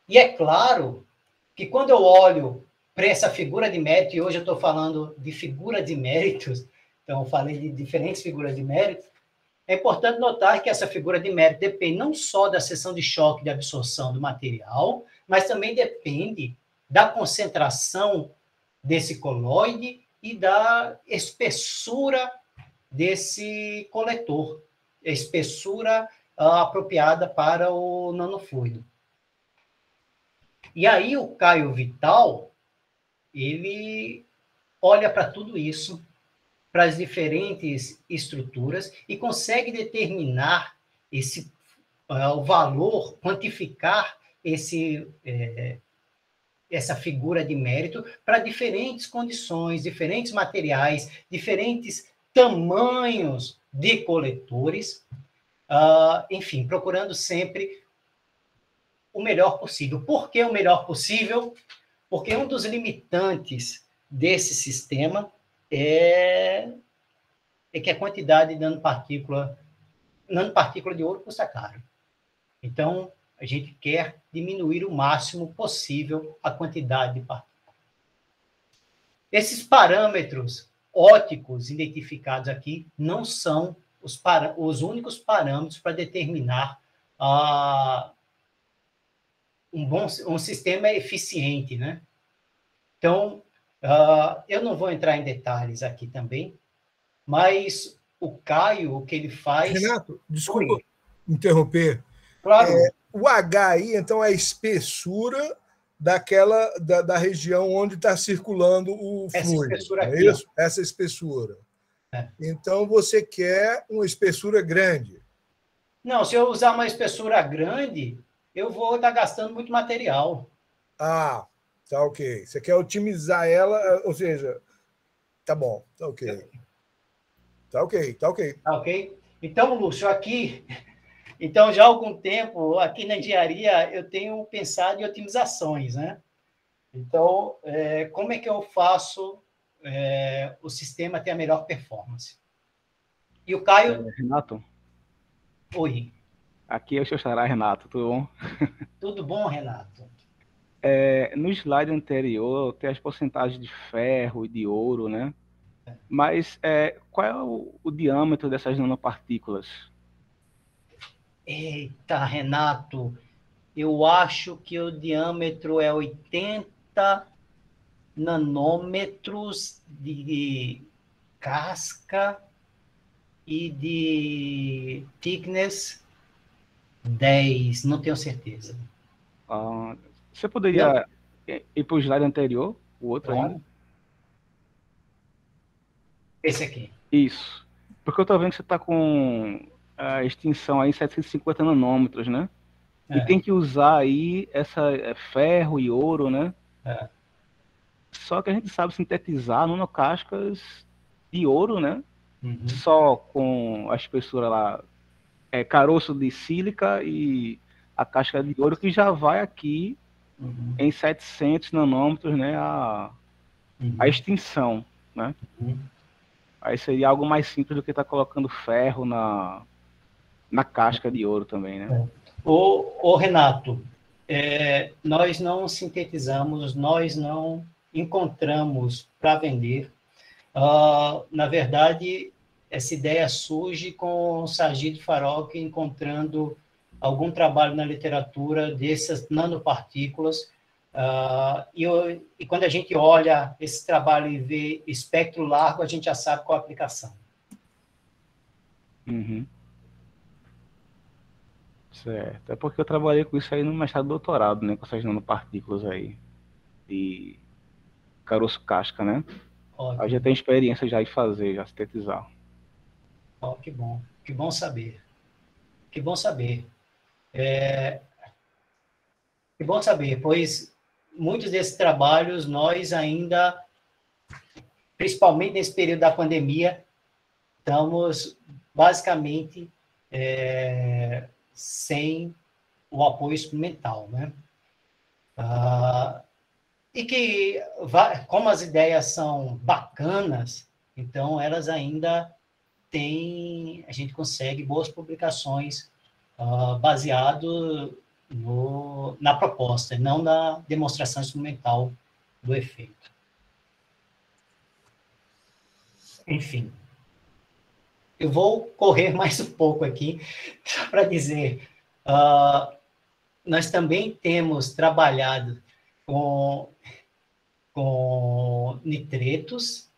E é claro que quando eu olho para essa figura de mérito, e hoje eu estou falando de figura de méritos, então eu falei de diferentes figuras de mérito, é importante notar que essa figura de mérito depende não só da seção de choque de absorção do material, mas também depende da concentração desse coloide e da espessura desse coletor, espessura uh, apropriada para o nanofluido. E aí o Caio Vital, ele olha para tudo isso para as diferentes estruturas e consegue determinar esse uh, o valor, quantificar esse é, essa figura de mérito para diferentes condições, diferentes materiais, diferentes tamanhos de coletores, uh, enfim, procurando sempre o melhor possível. Por que o melhor possível? Porque um dos limitantes desse sistema é, é que a quantidade de nanopartícula, nanopartícula de ouro custa caro. Então, a gente quer diminuir o máximo possível a quantidade de partículas. Esses parâmetros óticos identificados aqui não são os, para, os únicos parâmetros para determinar ah, um bom um sistema eficiente, né? Então, Uh, eu não vou entrar em detalhes aqui também, mas o Caio, o que ele faz. Renato, desculpa Oi. interromper. Claro. É, o HI, então, é a espessura daquela da, da região onde está circulando o Essa fluido. Espessura é aqui, isso? Ó. Essa espessura. É. Então você quer uma espessura grande. Não, se eu usar uma espessura grande, eu vou estar tá gastando muito material. Ah, Tá ok. Você quer otimizar ela, ou seja, tá bom, tá ok. Tá ok, tá ok. Tá ok? Então, Lúcio, aqui, então já há algum tempo, aqui na engenharia, eu tenho pensado em otimizações, né? Então, é, como é que eu faço é, o sistema ter a melhor performance? E o Caio. É, Renato? Oi. Aqui é o seu xará, Renato, tudo bom? [laughs] Tudo bom, Renato? É, no slide anterior tem as porcentagens de ferro e de ouro, né? Mas é, qual é o, o, diâmetro dessas nanopartículas? Eita, Renato, eu acho que o diâmetro é 80 nanômetros de casca e de thickness 10, não tenho certeza. Ah, você poderia Não. ir para o slide anterior, o outro ainda? Esse aqui. Isso. Porque eu estou vendo que você está com a extinção aí em 750 nanômetros, né? É. E tem que usar aí essa é, ferro e ouro, né? É. Só que a gente sabe sintetizar nanocascas de ouro, né? Uhum. Só com a espessura lá, é, caroço de sílica e a casca de ouro que já vai aqui uhum. em 700 nanômetros, né, a, uhum. a extinção, né? Uhum. Aí seria algo mais simples do que estar tá colocando ferro na, na casca de ouro também, né? É. Ô, ô Renato, é, nós não sintetizamos, nós não encontramos para vender. Uh, na verdade, essa ideia surge com o Sajid Farok encontrando algum trabalho na literatura dessas nanopartículas. Uh, e, e, quando a gente olha esse trabalho e vê espectro largo, a gente já sabe qual a aplicação. Uhum. Certo. É porque eu trabalhei com isso aí no mestrado doutorado, né? Com essas nanopartículas aí. De caroço casca, né? Ótimo. Aí já tem experiência já em fazer, já sintetizar. Oh, que bom. Que bom saber. Que bom saber. É... Que bom saber, pois muitos desses trabalhos nós ainda, principalmente nesse período da pandemia, estamos basicamente é, sem o apoio experimental, né? Ah, e que, como as ideias são bacanas, então elas ainda têm, a gente consegue boas publicações uh, baseado no, na proposta, não na demonstração instrumental do efeito. Enfim, eu vou correr [laughs] mais um pouco aqui para dizer, uh, nós também temos trabalhado com, com nitretos.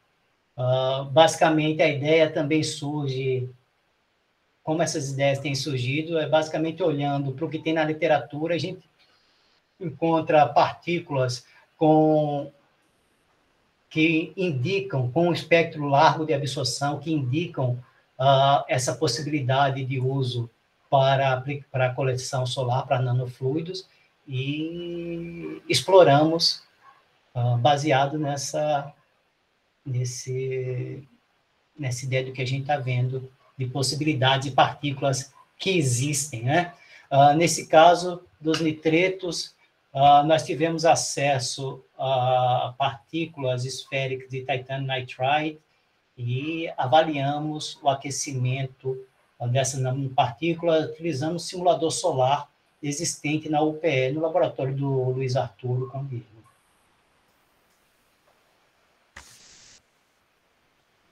Uh, basicamente, a ideia também surge, como essas ideias têm surgido, é basicamente olhando para o que tem na literatura, a gente encontra partículas com que indicam, com um espectro largo de absorção, que indicam uh, essa possibilidade de uso para, para a coleção solar, para nanofluidos, e exploramos uh, baseado nessa nesse nessa ideia do que a gente está vendo de possibilidades de partículas que existem, né? Uh, nesse caso dos nitretos, uh, nós tivemos acesso a partículas esféricas de titânio nitride e avaliamos o aquecimento dessas partículas utilizando um simulador solar existente na UPE, no laboratório do Luiz Arturo Camilo.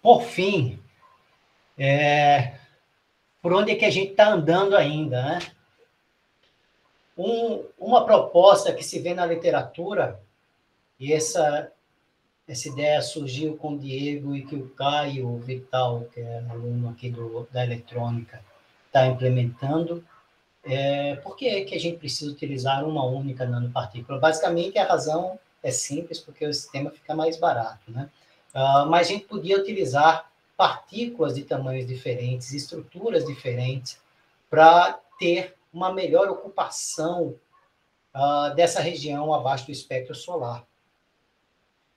Por fim, é, por onde é que a gente está andando ainda, né? Um, uma proposta que se vê na literatura, e essa, essa ideia surgiu com o Diego e que o Caio Vital, que é aluno aqui do, da eletrônica, está implementando, é, por que, é que a gente precisa utilizar uma única nanopartícula? Basicamente, a razão é simples, porque o sistema fica mais barato, né? Uh, mas a gente podia utilizar partículas de tamanhos diferentes, estruturas diferentes, para ter uma melhor ocupação uh, dessa região abaixo do espectro solar.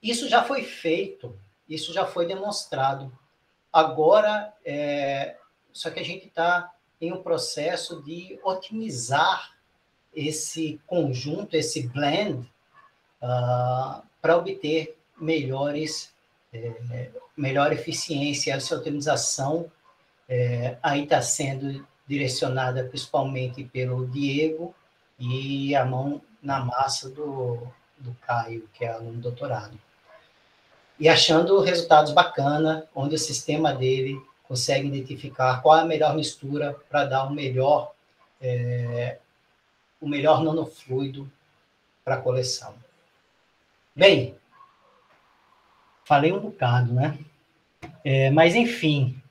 Isso já foi feito, isso já foi demonstrado. Agora, é, só que a gente está em um processo de otimizar esse conjunto, esse blend, uh, para obter melhores, é, melhor eficiência. Essa otimização é, aí está sendo direcionada principalmente pelo Diego e a mão na massa do, do Caio, que é aluno doutorado. E achando resultados bacana, onde o sistema dele consegue identificar qual é a melhor mistura para dar o melhor, é, o melhor nanofluido para a coleção. Bem, falei um bocado, né? É, mas, enfim,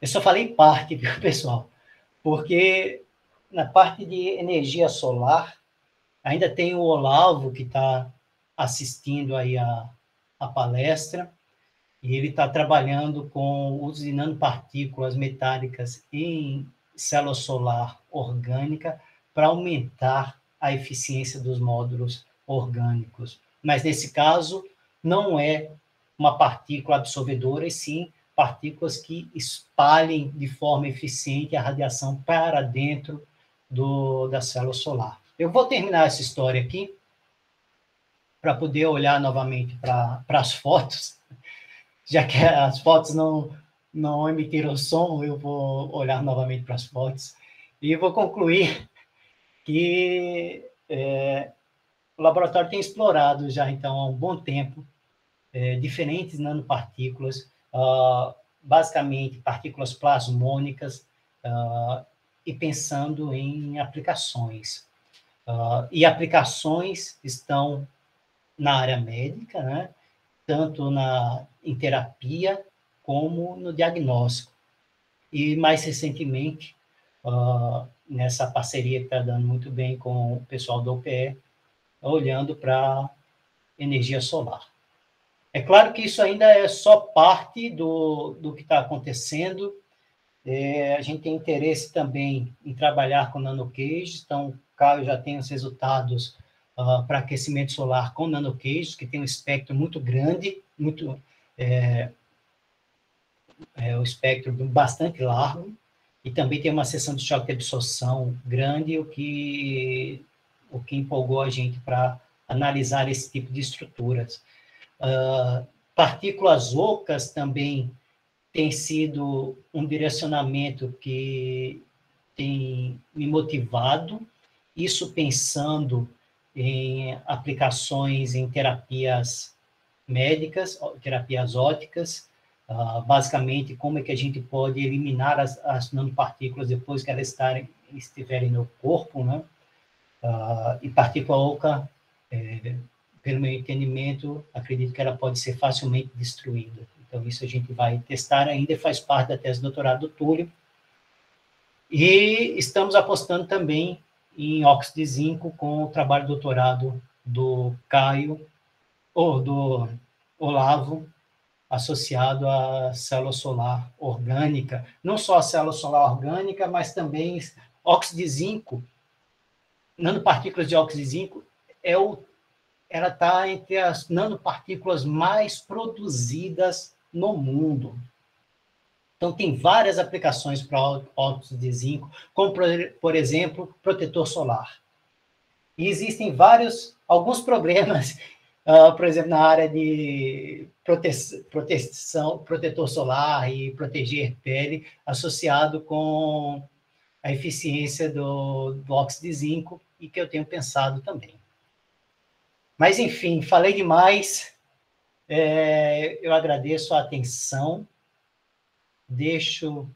eu só falei parte, [laughs] viu, pessoal? Porque na parte de energia solar, ainda tem o Olavo que está assistindo aí a, a palestra, e ele está trabalhando com uso de nanopartículas metálicas em célula solar orgânica para aumentar a eficiência dos módulos orgânicos. Mas nesse caso, não é uma partícula absorvedora, e sim partículas que espalhem de forma eficiente a radiação para dentro do, da célula solar. Eu vou terminar essa história aqui para poder olhar novamente para as fotos [laughs] já que as fotos não, não emitiram som, eu vou olhar novamente para as fotos e vou concluir [laughs] que é, o laboratório tem explorado já então há um bom tempo é, diferentes nanopartículas. Uh, basicamente partículas plasmônicas uh, e pensando em aplicações. Uh, e aplicações estão na área médica, né? tanto na, em terapia como no diagnóstico. E mais recentemente, uh, nessa parceria que está dando muito bem com o pessoal do OPE, olhando para energia solar. É claro que isso ainda é só parte do, do que está acontecendo. É, a gente tem interesse também em trabalhar com nanoqueijos, então Caio já tem os resultados uh, para aquecimento solar com nanoqueijos, que tem um espectro muito grande, muito é, é, um espectro bastante largo, e também tem uma seção de choque de absorção grande, o que, o que empolgou a gente para analisar esse tipo de estruturas. Uh, partículas ocas também tem sido um direcionamento que tem me motivado, isso pensando em aplicações em terapias médicas, terapias óticas, uh, basicamente como é que a gente pode eliminar as, as nanopartículas depois que elas estarem, estiverem no corpo, né? Uh, e partícula oca é, pelo meu entendimento, acredito que ela pode ser facilmente destruída. Então, isso a gente vai testar ainda, faz parte da tese de doutorado do Túlio. E estamos apostando também em óxido de zinco com o trabalho de doutorado do Caio, ou do Olavo, associado à célula solar orgânica. Não só a célula solar orgânica, mas também óxido de zinco, nanopartículas de óxido de zinco, é o ela está entre as nanopartículas mais produzidas no mundo. Então, tem várias aplicações para óxido de zinco, como, por exemplo, protetor solar. E existem vários, alguns problemas, uh, [laughs] por exemplo, na área de prote proteção, protetor solar e proteger pele, associado com a eficiência do, do óxido de zinco, e que eu tenho pensado também. Mas, enfim, falei demais. É, eu agradeço a atenção. Deixo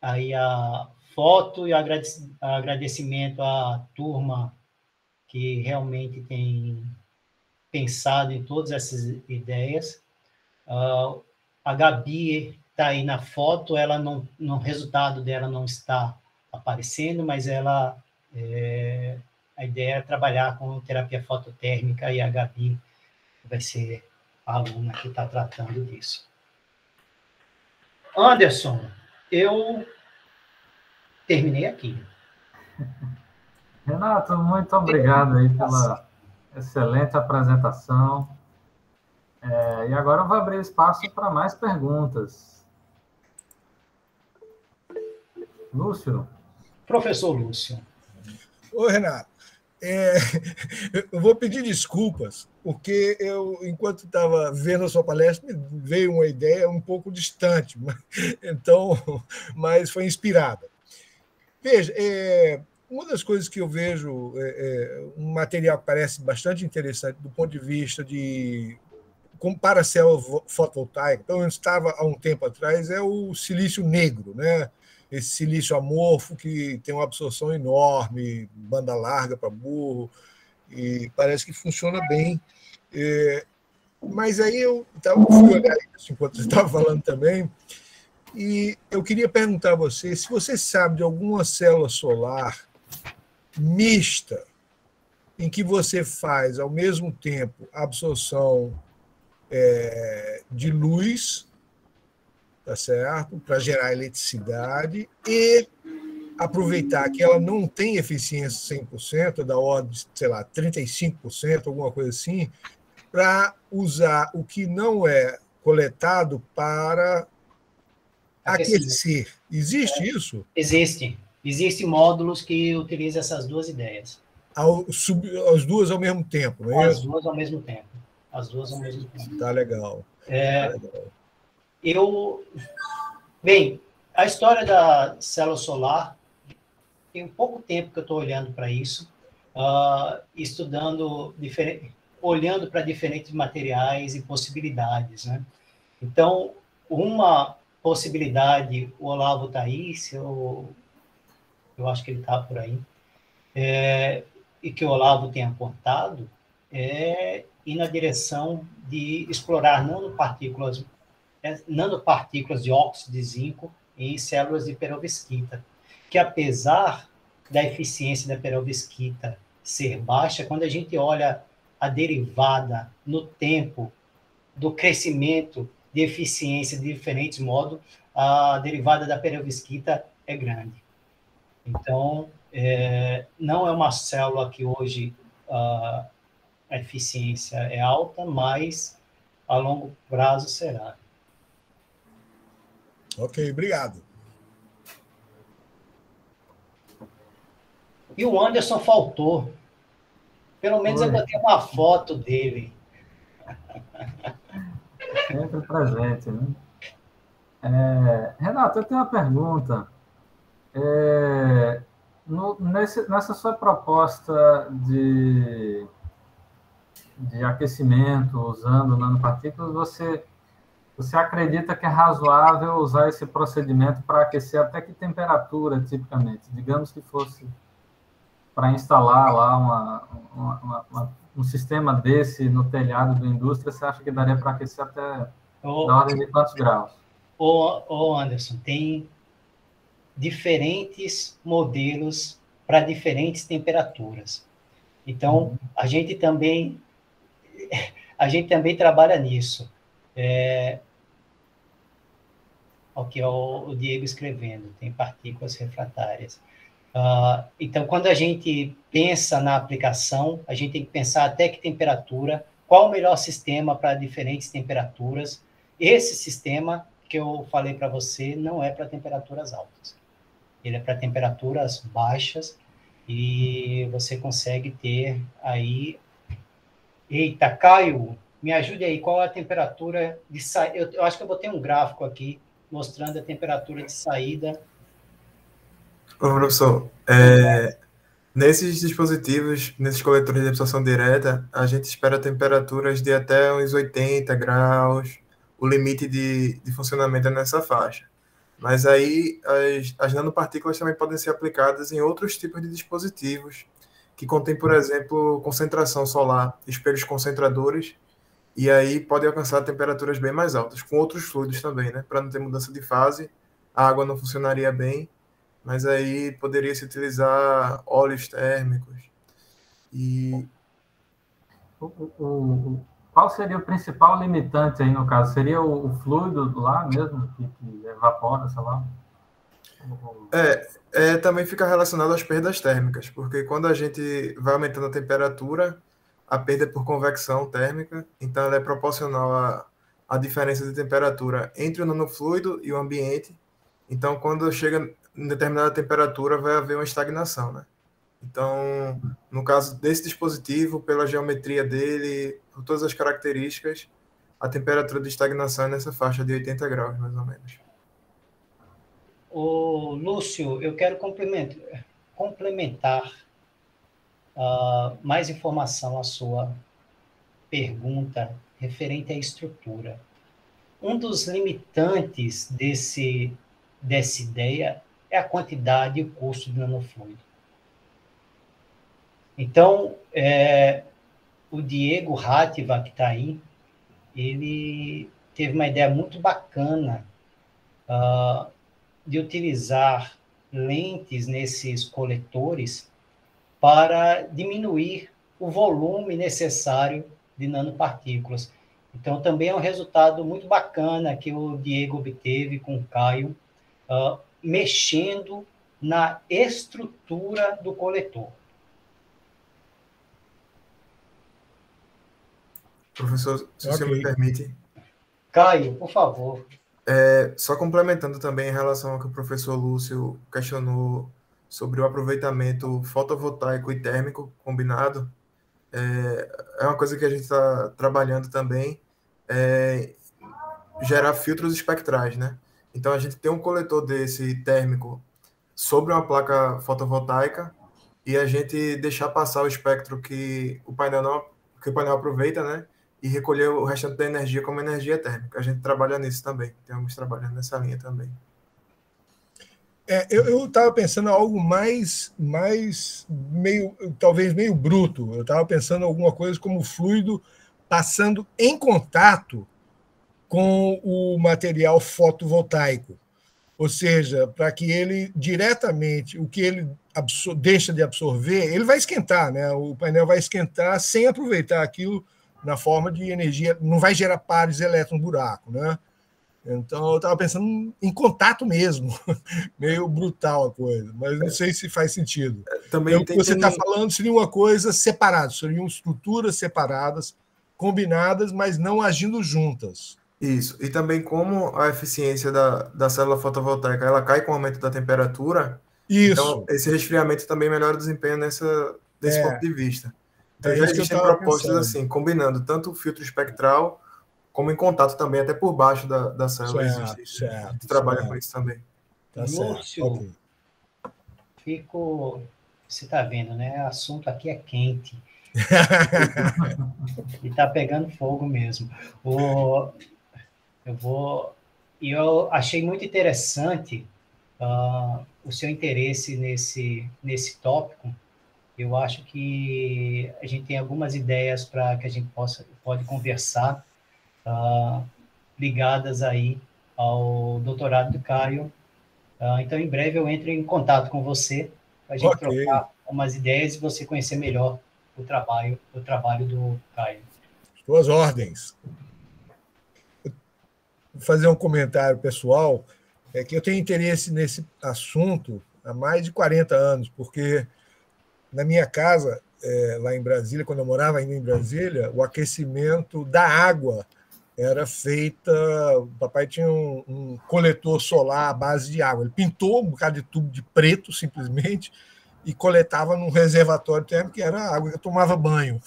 aí a foto e agradecimento à turma que realmente tem pensado em todas essas ideias. Uh, a Gabi está aí na foto, ela não, no resultado dela não está aparecendo, mas ela é, a ideia é trabalhar com terapia fototérmica e a Gabi vai ser a aluna que está tratando disso. Anderson, eu terminei aqui. Renato, muito obrigado aí pela excelente apresentação. É, e agora eu vou abrir espaço para mais perguntas. Lúcio. Professor Lúcio. Oi, Renato. É, [laughs] eu vou pedir desculpas, porque eu, enquanto estava vendo a sua palestra, me veio uma ideia um pouco distante, [laughs] mas, então, mas foi inspirada. Veja, é, uma das coisas que eu vejo, é, é, um material que parece bastante interessante do ponto de vista de como para a célula fotovoltaica, então estava há um tempo atrás, é o silício negro, né? Esse silício amorfo que tem uma absorção enorme, banda larga para burro, e parece que funciona bem. É, mas aí eu tava, fui olhar isso enquanto você estava falando também, e eu queria perguntar a você se você sabe de alguma célula solar mista em que você faz ao mesmo tempo absorção é, de luz tá certo? Para gerar eletricidade e aproveitar que ela não tem eficiência 100%, da ordem, sei lá, 35%, alguma coisa assim, para usar o que não é coletado para aquecer. Existe é, isso? Existe. Existem módulos que utilizam essas duas ideias. Ao, sub, as duas ao mesmo tempo, não é As duas ao mesmo tempo. As duas ao mesmo tempo. Tá legal. É, tá legal. Eu, bem, a história da célula solar tem pouco tempo que eu estou olhando para isso, uh, estudando diferente, olhando para diferentes materiais e possibilidades, né? Então, uma possibilidade, o Olavo aí, se eu, eu acho que ele está por aí, é, e que o Olavo tem apontado, é ir na direção de explorar nanopartículas, é, nanopartículas de óxido de zinco em células de perovskita, que apesar da eficiência da perovskita ser baixa, quando a gente olha a derivada no tempo do crescimento de eficiência de diferentes modos, a derivada da perovskita é grande. Então, é, não é uma célula que hoje a eficiência é alta, mas a longo prazo será. Ok, obrigado. E o Anderson faltou. Pelo menos Oi. eu botei uma foto dele. [laughs] Sempre presente, né? É, Renato, eu tenho uma pergunta. É, no, nesse, nessa sua proposta de, de aquecimento usando nanopartículas, você, você acredita que é razoável usar esse procedimento para aquecer até que temperatura, tipicamente? Digamos que fosse para instalar lá uma, uma, uma, um sistema desse no telhado da indústria, você acha que daria para aquecer até oh, da ordem de quantos graus? Ô, oh, Anderson, tem diferentes modelos para diferentes temperaturas. Então, uhum. a gente também [laughs] a gente também trabalha nisso. É, aqui é o, Diego escrevendo, tem partículas refratárias. Uh, então, quando a gente pensa na aplicação, a gente tem que pensar até que temperatura, qual o melhor sistema para diferentes temperaturas. Esse sistema que eu falei para você não é para temperaturas altas. Ele é para temperaturas baixas e você consegue ter aí. Eita, Caio, me ajude aí, qual é a temperatura de saída? Eu, eu acho que eu botei um gráfico aqui mostrando a temperatura de saída Ô, professor, é, nesses dispositivos, nesses coletores de absorção direta, a gente espera temperaturas de até uns 80 graus, o limite de, de funcionamento é nessa faixa. Mas aí as, as nanopartículas também podem ser aplicadas em outros tipos de dispositivos, que contém, por exemplo, concentração solar, espelhos concentradores, e aí pode alcançar temperaturas bem mais altas, com outros fluidos também, né? Para não ter mudança de fase, a água não funcionaria bem, mas aí poderia se utilizar óleos térmicos. E o, o, o, qual seria o principal limitante aí no caso? Seria o, o fluido lá mesmo que, que, evapora, sei lá? É, é, também fica relacionado às perdas térmicas, porque quando a gente vai aumentando a temperatura, a perda é por convecção térmica, então ela é proporcional à, à diferença de temperatura entre o nanofluido e o ambiente. Então, quando chega em determinada temperatura vai haver uma estagnação, né? Então, no caso desse dispositivo, pela geometria dele, por todas as características, a temperatura de estagnação é nessa faixa de 80 graus, mais ou menos. O Lúcio, eu quero complementar uh, mais informação à sua pergunta referente à estrutura. Um dos limitantes desse, dessa ideia é a quantidade e o custo do nanofluido. Então, é, o Diego Hativa, que está aí, ele teve uma ideia muito bacana uh, de utilizar lentes nesses coletores para diminuir o volume necessário de nanopartículas. Então, também é um resultado muito bacana que o Diego obteve com o Caio, uh, mexendo na estrutura do coletor. Professor, se okay. você me permite. Caio, por favor. É, só complementando também em relação ao que o professor Lúcio questionou sobre o aproveitamento fotovoltaico e térmico combinado, é, é uma coisa que a gente está trabalhando também, é, gerar filtros espectrais, né? Então a gente tem um coletor desse térmico sobre uma placa fotovoltaica e a gente deixar passar o espectro que o painel não que o painel aproveita, né? e recolher o restante da energia como energia térmica. A gente trabalha nisso também, estamos trabalhando nessa linha também. É, eu estava pensando algo mais, mais meio, talvez meio bruto. Eu estava pensando alguma coisa como fluido passando em contato com o material fotovoltaico. Ou seja, para que ele diretamente, o que ele deixa de absorver, ele vai esquentar, né? O painel vai esquentar sem aproveitar aquilo na forma de energia, não vai gerar pares elétrons no buraco, né? Então eu estava pensando em contato mesmo, [laughs] meio brutal a coisa, mas não sei se faz sentido. É, também então, que você está falando seria uma coisa separada, seriam estruturas separadas, combinadas, mas não agindo juntas. Isso, e também como a eficiência da, da célula fotovoltaica ela cai com o aumento da temperatura, Isso. então esse resfriamento também melhora o desempenho nessa, desse é. ponto de vista. Então é já existem propostas pensando. assim, combinando tanto o filtro espectral como em contato também, até por baixo da, da célula certo, existe. Certo, a gente trabalha certo. com isso também. Tá Lúcio, okay. fico. Você está vendo, né? O assunto aqui é quente. [laughs] e está pegando fogo mesmo. O, eu vou. E eu achei muito interessante uh, o seu interesse nesse, nesse tópico, eu acho que a gente tem algumas ideias para que a gente possa pode conversar uh, ligadas aí ao doutorado do Caio. Uh, então, em breve eu entro em contato com você para a gente okay. trocar umas ideias e você conhecer melhor o trabalho, o trabalho do Caio. Suas ordens. Vou fazer um comentário pessoal, é que eu tenho interesse nesse assunto há mais de 40 anos, porque na minha casa, é, lá em Brasília, quando eu morava ainda em Brasília, o aquecimento da água era feita. O papai tinha um, um, coletor solar à base de água. Ele pintou um bocado de tubo de preto, simplesmente, e coletava num reservatório térmico, que era a água que eu tomava banho.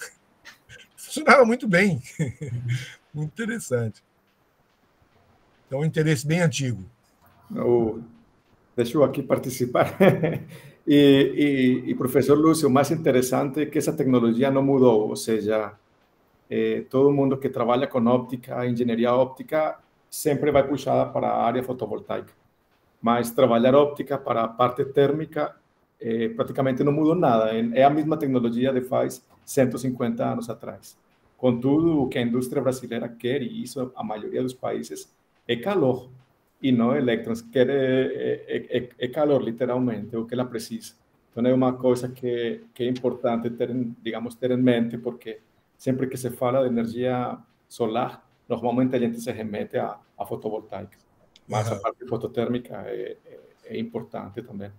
[laughs] Funcionava muito bem. [laughs] muito interessante. Então, um interesse bem antigo. Oh, deixa eu aqui participar. [laughs] Y, profesor Lucio, más interesante que esa tecnología no mudó, o sea, eh, todo mundo que trabaja con óptica, ingeniería óptica, siempre va puxada para área fotovoltaica. Mas trabajar óptica para parte térmica eh, prácticamente no mudou nada. Es la misma tecnología de faz 150 años atrás. Contudo, o que a indústria brasileira quer, e isso a maioria dos países, é calor y no electrones, que es, es, calor literalmente, o que la precisa. Entonces es una cosa que, que es importante ter, digamos, ter en mente, porque siempre que se fala de energía solar, normalmente a gente se remete a, a fotovoltaica. Mas a parte fototérmica é, é, importante também.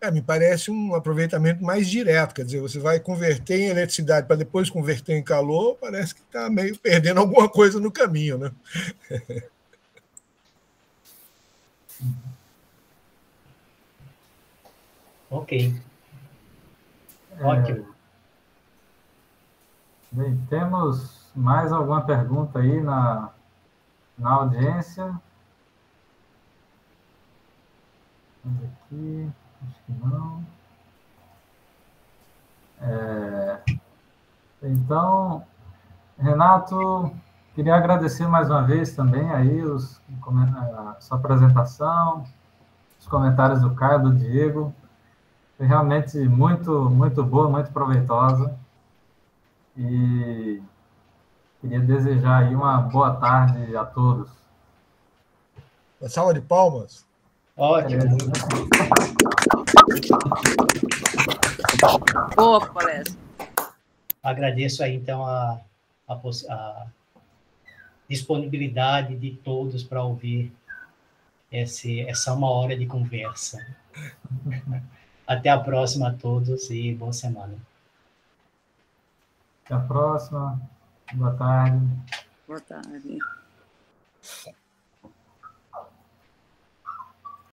É, me parece um aproveitamento mais direto, quer dizer, você vai converter em eletricidade para depois converter em calor, parece que está meio perdendo alguma coisa no caminho, né? [laughs] Ok. É, Ótimo. Bem, temos mais alguma pergunta aí na, na audiência? Vamos aqui, acho que não. É, então, Renato, Queria agradecer mais uma vez também aí os, a sua apresentação, os comentários do Caio, do Diego. Foi realmente muito, muito boa, muito proveitosa. E queria desejar aí uma boa tarde a todos. Uma salva de palmas. Ótimo. Boa palestra. Agradeço aí, então, a, a, a disponibilidade de todos para ouvir esse, essa uma hora de conversa. [laughs] Até a próxima a todos e boa semana. Até a próxima. Boa tarde. Boa tarde.